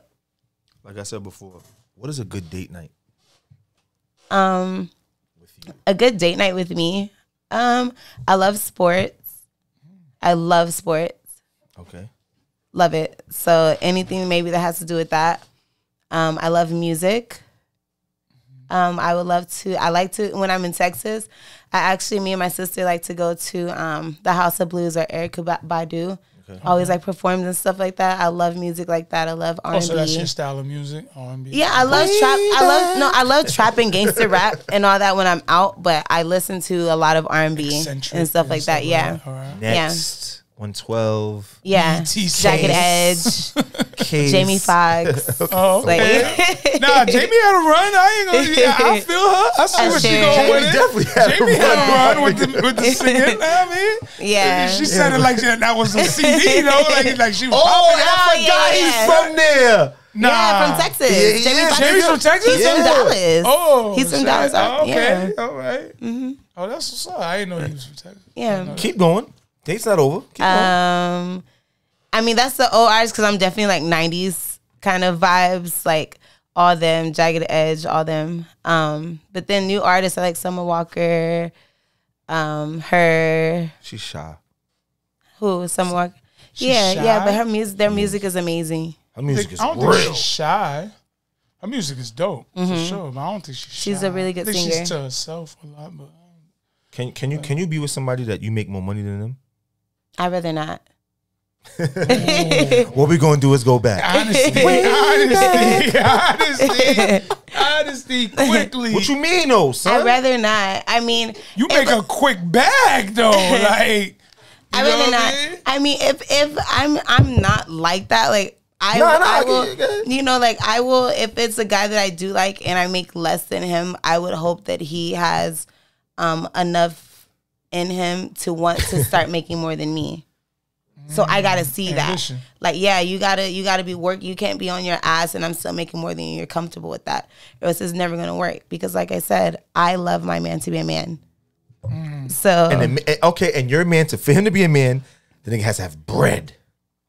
Like I said before, what is a good date night um, with you? a good date night with me. Um, I love sports. I love sports. Okay. Love it. So anything maybe that has to do with that. Um, I love music. Um, I would love to. I like to when I'm in Texas. I actually, me and my sister like to go to um, the House of Blues or Erykah Ba- Badu. Always like performs and stuff like that. I love music like that. I love R Oh, and so that's B. your style of music, R and B. Yeah, I love trap. I love no, I love trap and gangster rap and all that when I'm out. But I listen to a lot of R and B and stuff like that. Yeah, All right. Next, 112. yeah. BTC. Jagged Edge, Case. Jamie Foxx. Oh, okay. Like, nah, Jamie had a run. I ain't gonna. Yeah, I feel her. I see I where she going Jamie with it. definitely had a Jamie had a run. run with the with the singing. know what I mean, yeah. she said it like she, that was a CD, though. Like like she was Oh, popping it. I Oh, forgot yeah, he's yeah. from there. Nah. Yeah, from Texas. Yeah, he Jamie is. Foxx Jamie's from Texas. He's from Dallas. Oh, he's from. Dallas. Oh, okay, Yeah. Mm-hmm. all right. Oh, that's what's up. I didn't know he was from Texas. Yeah. Keep going. Date's not over. Keep going. Um, I mean that's the old artists because I'm definitely like '90s kind of vibes, like all them, Jagged Edge, all them. Um, but then new artists I like Summer Walker, um, her She's shy. who Summer Walker. She's yeah, yeah, but her music, their music is amazing. Her music is I don't think real. she's shy. Her music is dope for sure, but I don't think she's. Mm-hmm. She's shy. a really good I think singer. She's to herself a lot, but Can can you can you be with somebody that you make more money than them? I'd rather not. What we gonna do is go back. honesty, honesty, honesty, honesty, quickly. What you mean though, son? I'd rather not. I mean, You make a quick bag though, like. I rather what not. I mean? I mean, if if I'm I'm not like that. Like I, No, no, I I will, get it, get it. you know, like I will. If it's a guy that I do like and I make less than him, I would hope that he has um enough in him to want to start making more than me. So I gotta see Ambition. that. Like, yeah, you gotta you gotta be work. You can't be on your ass, and I'm still making more than you. You're comfortable with that, or else it's never gonna work. Because, like I said, I love my man to be a man. So and then, eh, okay, and you're a man to for him to be a man, the nigga has to have bread.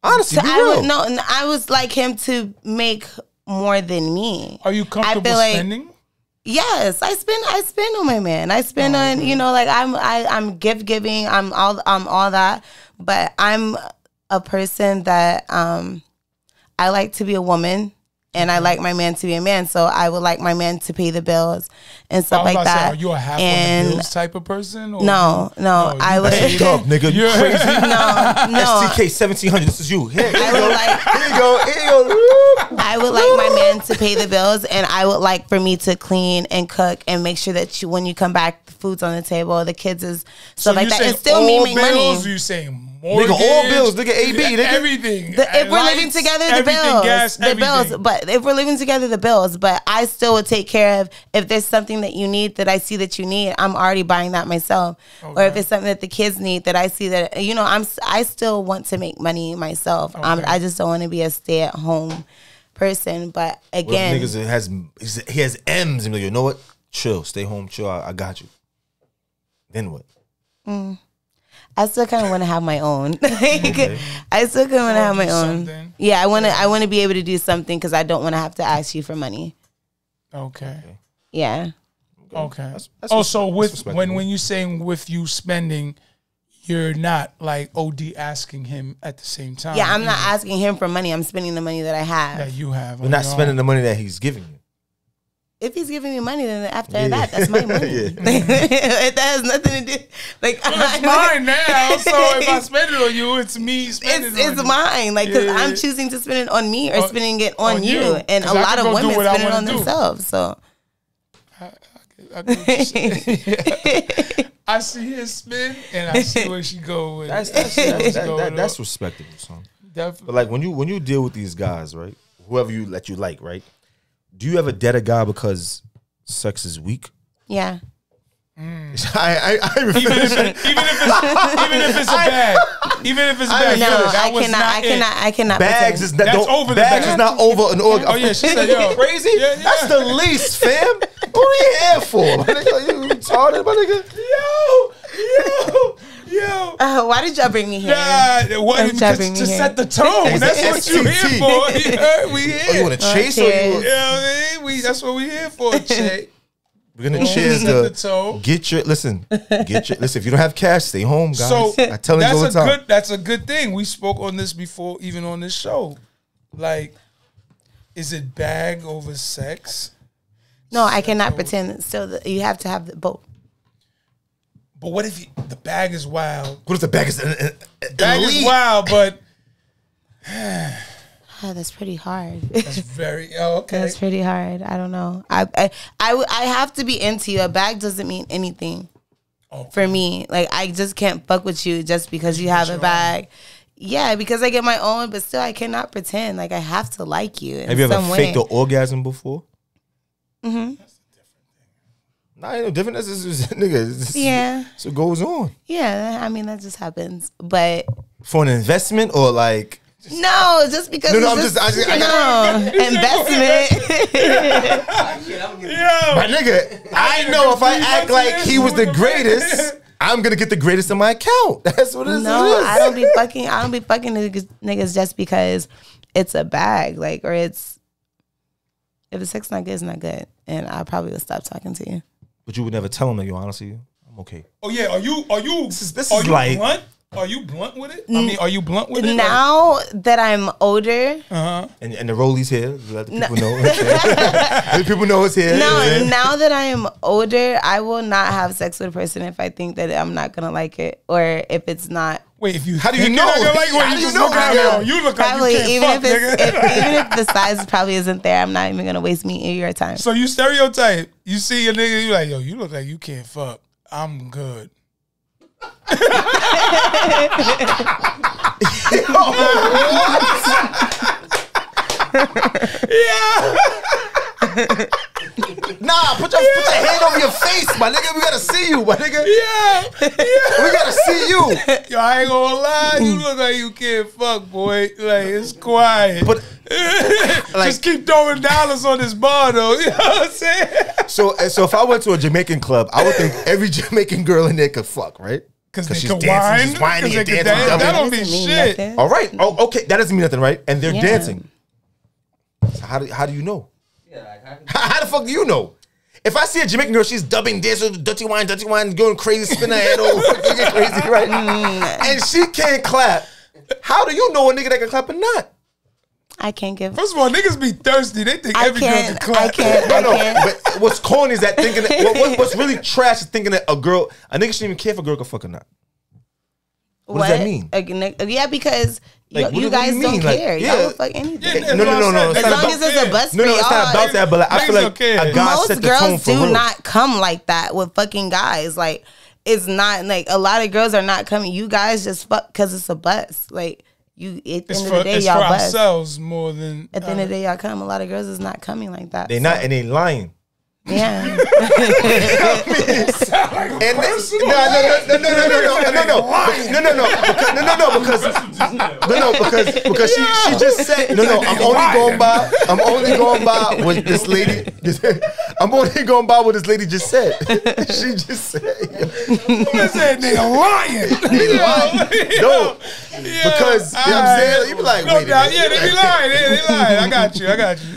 Honestly, So I real. would no, n- I was like him to make more than me. Are you comfortable like- spending? Yes, I spend I spend on my man. I spend Oh, on you know like I'm I I'm gift giving. I'm all I'm all that, but I'm a person that um I like to be a woman. And I like my man to be a man, so I would like my man to pay the bills and stuff like about to say, that. are you a half on and the bills type of person? Or no, no, you- I would. Back up, nigga. You You're- crazy? no, no. STK seventeen hundred. This is you. Here, here I you would go. like Here you go. Here you go. I would like my man to pay the bills, and I would like for me to clean and cook and make sure that you, when you come back, the food's on the table, the kids is So stuff like you that, and still me all make bills? money. You saying Nigga, mortgage? all bills. Nigga, AB, nigga. Everything. The, if we're living together, the bills, gas, the bills. But if we're living together, the bills. But I still would take care of if there's something that you need that I see that you need. I'm already buying that myself. Or if it's something that the kids need that I see that you know, I'm I still want to make money myself. I'm, Okay. I just don't want to be a stay at home person. But Well, if again, niggas has he has M's and be like, you know what? Chill, stay home, chill. I, I got you. Then what? Mm. I still kind of want to have my own. I still kind of want to have my do own. something. Yeah, I want to. I want to be able to do something because I don't want to have to ask you for money. Okay. Yeah. Okay. That's- that's oh, res- so with when when you saying with you spending, you're not like OD asking him at the same time. Yeah, I'm not either, asking him for money. I'm spending the money that I have. that you have. We're not spending the money that he's giving you. If he's giving me money, then after Yeah. that, that's my money. it has nothing to do. Like It's I- mine now. So if I spend it on you, it's me spending It's, it on it's you. mine, like because Yeah. I'm choosing to spend it on me or On- spending it on, on you. you. and a lot of women what spend it on do. themselves. So I, get what you're saying. I see her spin and I see where she go with. That's it. that's, I that, that, go that- with it. that's respectable, son. Definitely. But like when you when you deal with these guys, right? Whoever you let you like, right? Do you ever dead a guy because sex is weak? yeah, I I, I even if, even if it's even if it's a bag, even if it's a bag, no, yo, that I was cannot, not I cannot, I cannot. bags pretend. is not That's over the bags bag. is not over an organ. Oh, yeah, she said, yo. crazy. Yeah, yeah. That's the least, fam. What are you here for, my nigga? You retarded, my nigga. Yo, yo, yo. Uh, why did y'all bring me here? Nah, what, That's to, jabbing to me here. set the tone. That's what you here for. You heard? We here. Oh, you want to chase or you? You know what I mean? We, that's what we here for, Che. We're gonna oh. cheers Set the the tone. get your listen. Get your listen. If you don't have cash, stay home, guys. So I tell you that's all the a time. good. That's a good thing. We spoke on this before, even on this show. Like, is it bag over sex? No, I cannot pretend. Still, the, you have to have the both. But what if you, the bag is wild? What if the bag is in, in, in Bag the is wild, but Oh, that's pretty hard. it's very oh, okay. that's pretty hard. I don't know. I I I have to be into you. A bag doesn't mean anything Oh. for me. Like I just can't fuck with you just because you have a your bag. Yeah, because I get my own, but still I cannot pretend. Like I have to like you. In Have you ever some way. faked an orgasm before? Mm-hmm. Nah, ain't no different. That's just, just nigga. it's just- Yeah, So it goes on yeah. I mean that just happens, but for an investment or like. No, just because No, no, I'm just- I just- I no investment. Yo, My nigga, I know if I act like he was the greatest, I'm gonna get the greatest in my account. That's what it is. No, it is. I don't be fucking. I don't be fucking niggas, niggas just because it's a bag, like or it's. If the sex not good, it's not good, and I probably will stop talking to you. But you would never tell him that, yo, honestly, I'm okay. oh yeah, are you are you This is- this are is you like- blunt? Are you blunt with it? I mean, are you blunt with it? Now that I'm older, uh huh. And, and the rollies here, let the people know. let the people know it's here. no, Yeah. now that I am older, I will not have sex with a person if I think that I'm not gonna like it, or if it's not. Wait, if you How do you think know? you're like it, How you do you know? look at I me, know. oh, You look like Probably you can't even fuck, if it's nigga. if, even if the size probably isn't there, I'm not even gonna waste me or your time. So you stereotype. You see a nigga, you like, yo, you look like you can't fuck. I'm good. Yeah. Nah, put your, put your hand over your face, my nigga. We gotta see you, my nigga. Yeah. Yeah. We gotta see you. Yo, I ain't gonna lie. You look like you can't fuck, boy. Like, it's quiet. But like- Just keep throwing dollars on this bar, though. You know what I'm saying? so, eh, so if I went to a Jamaican club, I would think every Jamaican girl in there could fuck, right? Because they she's can dancing, whine. she's whining 'cause and they can dancing. dance. That don't mean shit. nothing. All right. Oh, okay. That doesn't mean nothing, right? And they're Yeah. dancing. So how do how do you know? How, how the fuck do you know? If I see a Jamaican girl, she's dubbing, dancing, dirty wine, dirty wine, going crazy, spinning her head over, crazy, right? Mm. and she can't clap. How do you know a nigga that can clap or not? I can't give. First of all, niggas be thirsty. They think I every girl can can't. clap. I can't. No, I no. can't. But what's corny is that thinking. That, what, what- what's really trash is thinking that a girl, a nigga shouldn't even care if a girl can fuck or not. What does that mean? A Yeah, because Like, you, you guys you don't mean? Like, care. yeah. Y'all fuck anything. Yeah, No, no, no, no, as long about- as it's a bus No, no, for it's not y'all. about that. But like, I feel like don't a guy Most set the tone girls for do real. not come like that with fucking guys. Like it's not like a lot of girls are not coming. You guys just fuck because it's a bus. Like you at the It's end for, of the day, it's y'all for bus. ourselves more than. At the end of the day, y'all come. A lot of girls is not coming like that. They So, not and they lying. Yeah. And no, no, no, no, no, no, no, no, no, no, no, no, because, no, no, no, because, no, no, because, because she, she just said, no, no, I'm only going by, I'm only going by what this lady, I'm only going by what this lady just said. She just said, I said they lying. they lying. No, because you know what I'm saying, you be like, no wait a minute. Yeah, they be lying. They lying. I got you. I got you.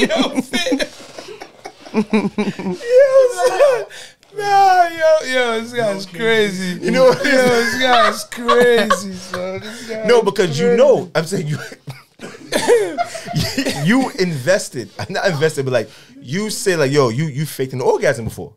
you know what I'm saying? Yo, nah, yo, yo, this guy's crazy. You know what Yo, this guy's crazy, son. This guy No, because you know, I'm saying you. you invested, I'm not invested, but like you say, like yo, you you faked an orgasm before,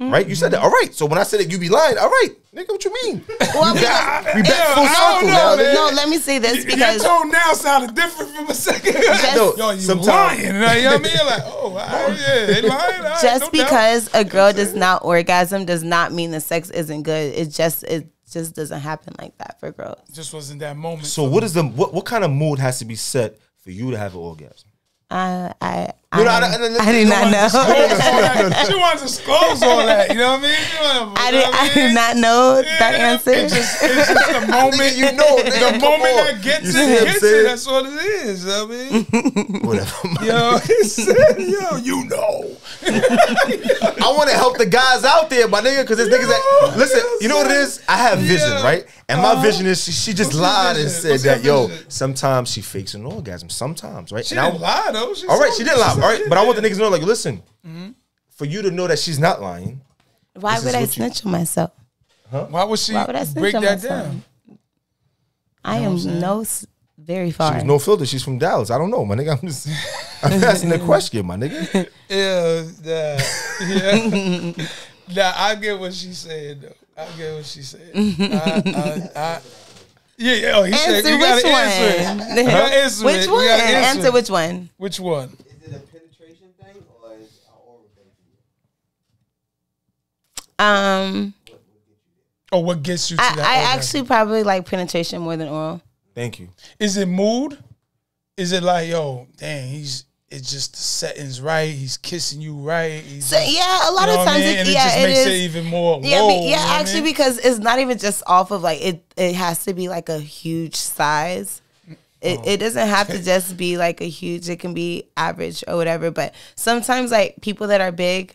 right? You said that. All right. So when I said that, you be lying. All right, nigga, what you mean? Well, we back, because- we back full circle know, now. man. no, let me say this because Your because tone now sounded different from a second ago. No, Yo, you sometimes- lying. You know what I mean? Like, oh, all right, yeah, they lying. All right, just no doubt. because a girl does not orgasm does not mean the sex isn't good. It just it just doesn't happen like that for girls. just wasn't that moment. So what is the what what kind of mood has to be set for you to have an orgasm? I I No, no, I, no, I do no, not know. she wants to disclose all that. You know what I mean? She wanna- I did know what I did not know that answer. It's just, it's just the moment. You know, nigga, the moment on. that gets You it, see what I'm gets it. That's what it is. I mean, Whatever. yo, he said, yo, you know. I want to help the guys out there, my nigga, because there's niggas that Yo, listen. yes, You know what it is? I have vision, Yeah. right? And my Uh-huh. vision is she, she just lied and said that yo, sometimes she fakes an orgasm, sometimes, right? She And I- didn't lie though. She All right, she didn't lie. All said right, it, but I want the niggas to know, like, listen, Mm-hmm. for you to know that she's not lying. Why would I what you- snitch on myself? Why would she Why would I break that myself? down? I am no Very far. She was no filter. She's from Dallas. I don't know, my nigga. I'm just I'm asking the question, my nigga. Yeah, nah, yeah. nah, I get what she said though. I get what she said. I, I, I, yeah, yeah. Oh, he said answer you which gotta answer one? it. You gotta answer which it. You one? answer, Answer which one? Which one? Is it a penetration thing or is it an oral thing for you? Um, Or what gets you to I, that? I orgasm? actually probably like penetration more than oral. Thank you. Is it mood? Is it like, yo, dang, he's it's just the setting's right. He's kissing you right. He's So yeah, a lot you know of what I times mean? it, and it yeah, just it makes is. it even more. yeah, whoa, be- you know yeah, what I actually, mean? because it's not even just off of like it. It has to be like a huge size. It, Oh. it doesn't have to just be like a huge. It can be average or whatever. But sometimes like people that are big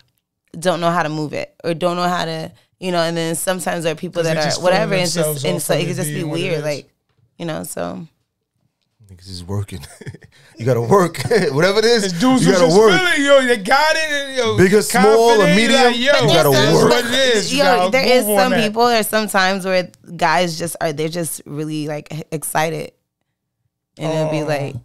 don't know how to move it or don't know how to you know. And then sometimes there are people that are whatever. And it's just and so it it could just be being what it weird. Like you know. So Niggas is working. you gotta work. Whatever it is, It's dudes you who gotta just work. feel it, yo. They got it. And, yo, Big or small or confident, medium, like, yo, But But you gotta there's that's some- work. what it is. You Yo, gotta there is move on some that. people. There's some times where guys just are. They're just really like excited, and it'll be Oh. like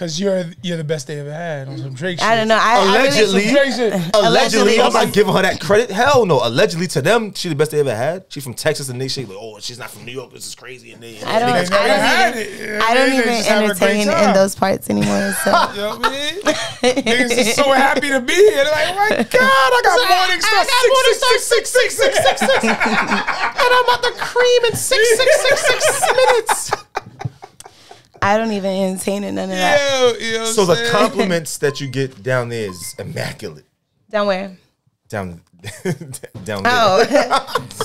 Cause you're you're the best they ever had on some Drake shit. I don't know. I, Allegedly. I really, Some Drake shit. Allegedly, Allegedly, I'm not giving her that credit. Hell no. Allegedly to them, she the best they ever had. She's from Texas and they say like, oh, she's not from New York. This is crazy. And they, I don't. They I don't even. it. You know I don't mean? Even just having a great entertain in those parts anymore. So You know what I mean? Niggas is so happy to be here. They're like, oh my God, I got morning star six, six, six, six, six, six, six, six. and I'm about to cream in six, six, six, six minutes. I don't even entertain in none of that. You know what So I'm the saying? compliments that you get down there is immaculate. Down where? Down, down there. Oh,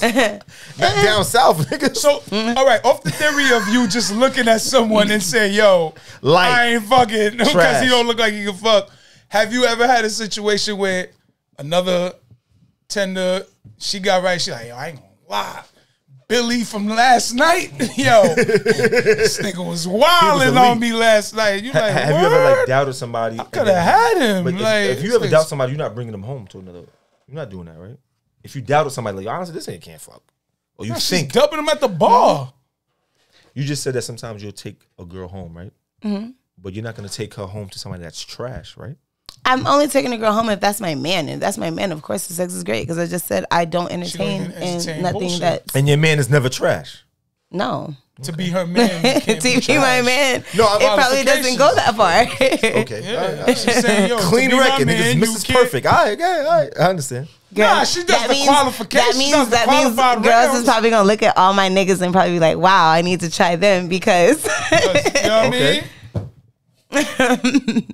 Not down south, nigga. So, all right, off the theory of you just looking at someone and saying, yo, Like, I ain't fucking because he don't look like he can fuck. Have you ever had a situation where another tender, she got right, she like, yo, I ain't gonna lie. Billy from last night, yo, this nigga was wilding elite. on me last night. You like, have you ever like doubted somebody? I could have had him. But if, like, if you ever nigga's- doubt somebody, you're not bringing them home to another. You're not doing that, right? If you doubted somebody, like honestly, this ain't can't fuck, or you She's think dumping them at the bar. you just said that sometimes you'll take a girl home, right? Mm-hmm. But you're not gonna take her home to somebody that's trash, right? I'm only taking a girl home if that's my man. If that's my man, of course the sex is great because I just said I don't entertain even entertain and nothing bullshit. that's And your man is never trash. no. To be her man, to be be my man, No, I'm it probably doesn't go that far. Okay, Yeah, I'm just saying, yo, clean be my record, man, niggas. you Mrs. Perfect. All right, all right, all right. I understand. Nah, she does that the means, qualification. That means that means girls rounds. is probably gonna look at all my niggas and probably be like, "Wow, I need to try them because." You know what I Okay. mean?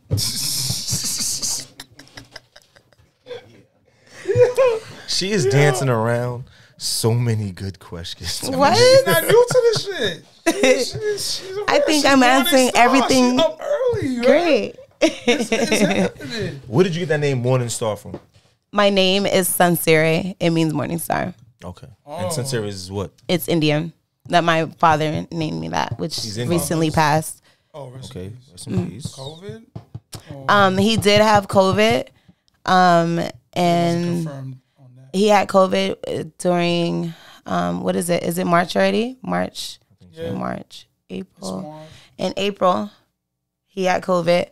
She is dancing around so many good questions. what? She's not new to this shit. She's, she's a I real- think she's I'm answering star. everything She's up early. right? Great. It's happening. Where did you get that name Morning Star from? My name is Sansere. It means morning star. Okay. Oh. And Sincere is what? It's Indian. That my father named me that, which He's Indian. recently passed. Oh, rest Okay. Rest in peace. COVID Um, he did have COVID, um, and on that. he had COVID uh, during um, what is it? Is it March already? March, Yeah. March, April. Smart. In April, he had COVID.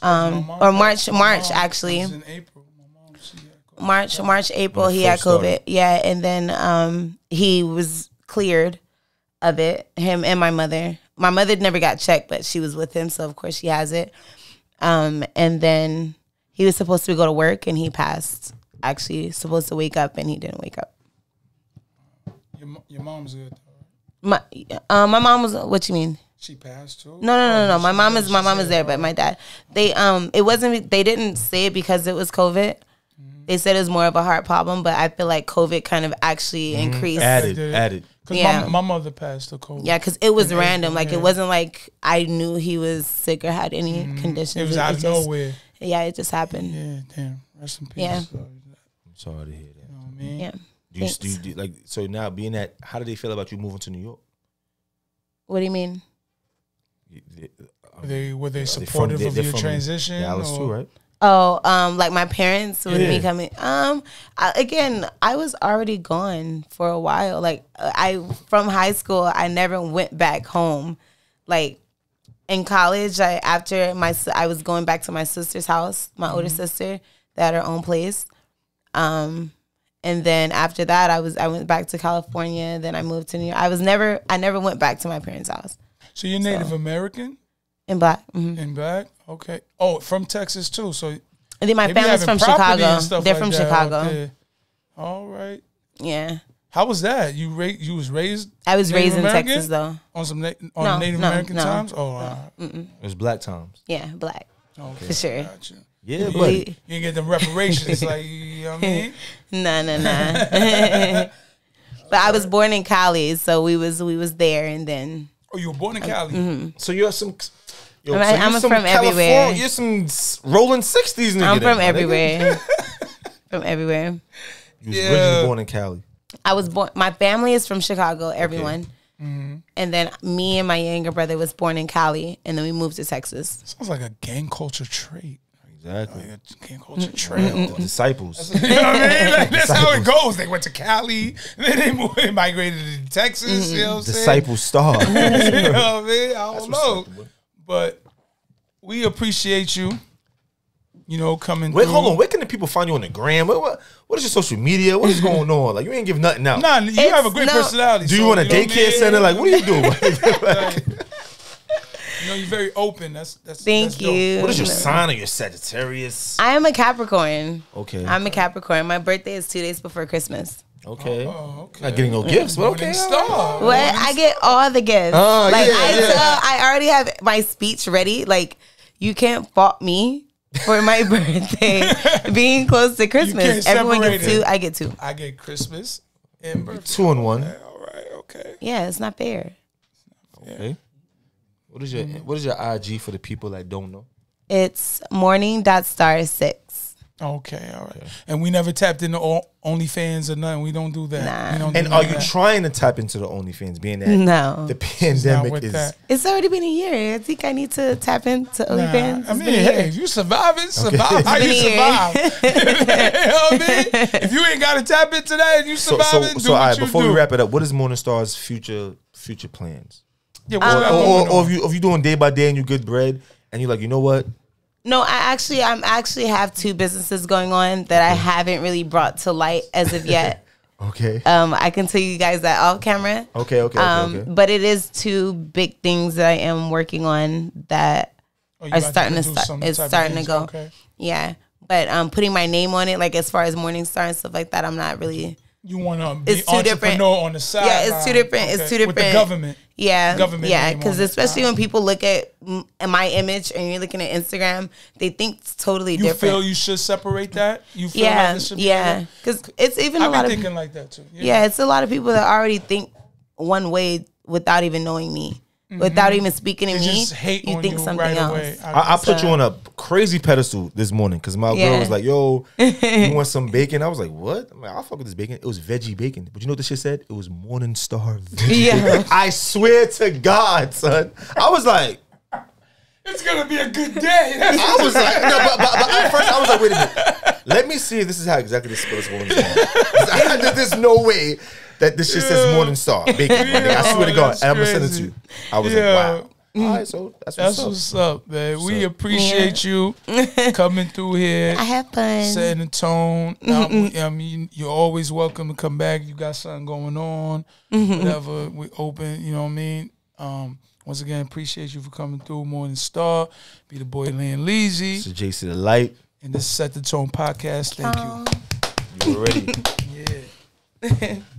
Um, my or March- my March, mom actually. was in April. My mom, she had COVID. March, March, April, he had first started. COVID. Yeah, and then um, he was cleared of it. Him and my mother. My mother never got checked, but she was with him, so of course she has it. Um, and then he was supposed to go to work, and he passed. Actually, supposed to wake up, and he didn't wake up. Your, your mom's good. My, uh, my mom was. What you mean? She passed too. No, no, no, no. Oh, My mom is my mom is there, but my dad. They um, it wasn't. They didn't say it because it was COVID. Mm-hmm. They said it was more of a heart problem, but I feel like COVID kind of actually increased. Added, added. Cause Yeah. my, my mother passed to COVID. Yeah, because it was In random. Like yeah. it wasn't like I knew he was sick or had any conditions. It was out of just- nowhere. Yeah, it just happened. Yeah, damn. Rest in peace. Yeah. So, you know I'm sorry to hear that. what I mean? Yeah. Do you, do you, do you- like so now being that? How do they feel about you moving to New York? What do you mean? You- they- Were they were they they from- supportive they- of your transition? Dallas or- too, right? Oh, um, like my parents with me coming. Um, I, again, I was already gone for a while. Like I from high school, I never went back home. Like, in college, I after my I was going back to my sister's house, my older sister that had her own place. Um, and then after that, I was I went back to California. Then I moved to New York. I was never I never went back to my parents' house So you're Native American and Black. hmm and back? Okay. Oh, from Texas too. So And then my family's from Chicago. They're like from Chicago. All right. Yeah, How was that? You ra- you was raised I was Native raised in American? Texas though. on some na- on No, Native no, American no. times? Oh, wow. It was black times. Yeah, Black okay. for sure. Gotcha. Yeah, We- buddy. You didn't get them reparations, like you know what I mean. No, no, no. but I was born in Cali, so we was we was there, and then Oh, you were born in Cali. Mm-hmm. So you're some. Yo, I'm- so you're I'm some from California- everywhere. You're some rolling sixties nigga. I'm from my everywhere. from everywhere. You was Yeah. originally born in Cali. I was born. My family is from Chicago. Everyone. Mm-hmm. And then me and my younger brother was born in Cali, and then we moved to Texas. Sounds like a gang culture trait. Exactly. Like a gang culture trail. The disciples. You know what I mean? Like, that's how it goes. They went to Cali, then they moved, they migrated to Texas. You know what I'm saying? Disciple star. you know what I mean? I don't know, but we appreciate you. You know, coming. Wait, through. hold on. Where can the people find you on the gram? What, what, what is your social media? What is going on? Like you ain't give nothing out. Nah, you It's have a great no- personality. Do you so, want a know what I daycare mean? center? Like what are you doing? Like, you know, you're very open. That's that's. Thank that's you. what is your sign? Are you Sagittarius? I am a Capricorn. Okay. I'm a Capricorn. My birthday is two days before Christmas. Okay. Oh, oh okay. Not getting no mm-hmm. gifts, but Morning okay. star. What? I get all the gifts. Oh, like yeah, I yeah. tell, I already have my speech ready. Like you can't fault me for my birthday being close to Christmas. Everyone separate gets it. two. I get two. I get Christmas and birthday. Two and one. All right. Okay. Yeah, it's not fair. Okay. What is your What is your IG for the people that don't know? It's morning dot star six. Okay. All right. And we never tapped into o- OnlyFans or nothing. We don't do that. Nah. We don't And none are you that. trying to tap into the OnlyFans, being that No, the Not pandemic is that. it's already been a year. I think I need to tap into Nah, OnlyFans. I mean, been a year. hey, if you surviving, survive. How It's you been a survive? you know what I mean? If you ain't got to tap into that and you so. surviving, So, do so what all right. Before do. we wrap it up, what is Morningstar's future future plans? yeah, what um, Or, you or, or if you if you doing day by day and you good bread and you're like, you know what? No, I actually, I'm actually have two businesses going on that I haven't really brought to light as of yet. Okay. um, I can tell you guys that off camera. Okay. Okay. Okay. Um, okay. but it is two big things that I am working on that Oh, you are about starting to produce start. some It's type of starting to things, go. Okay. Yeah, but um, putting my name on it, like as far as Morningstar and stuff like that, I'm not really. You want to be It's two different- entrepreneur on the side. Yeah, it's two different- it's two different. With the government. Yeah, Government yeah, because especially when people look at my image and you're looking at Instagram, they think it's totally You different. You feel you should separate that? You feel yeah, like it should be yeah, because it's even a lot I've of thinking like that too. yeah, it's a lot of people that already think one way without even knowing me, without even speaking to Mm-hmm. They me. just hate you on think you something right else. away. I, I put So- you on a crazy pedestal this morning because my girl was like, "Yo, you want some bacon?" I was like, "What?" I'm like, "I'll fuck with this bacon." It was veggie bacon, but you know what this shit said? It was Morningstar veggie Yeah. bacon. I swear to God, son. I was like, it's gonna be a good day. I was like, no, but, but, but at first I was like, wait a minute. Let me see if this is how exactly this spell is going down. There's no way that this shit says Morningstar bacon. my nigga. I swear to God, and I'm gonna send it to you. I was Yeah. like, wow. All right, so that's what's That's up. what's up, man. we up? appreciate you coming through here, I have fun. setting the tone. Um, I mean, you're always welcome to come back. You got something going on, whatever. We open. You know what I mean. Um, once again, appreciate you for coming through. Morning Star, be the boy Land Leezy, So JC the light. and this is Set the Tone podcast. Thank you. You already. Yeah.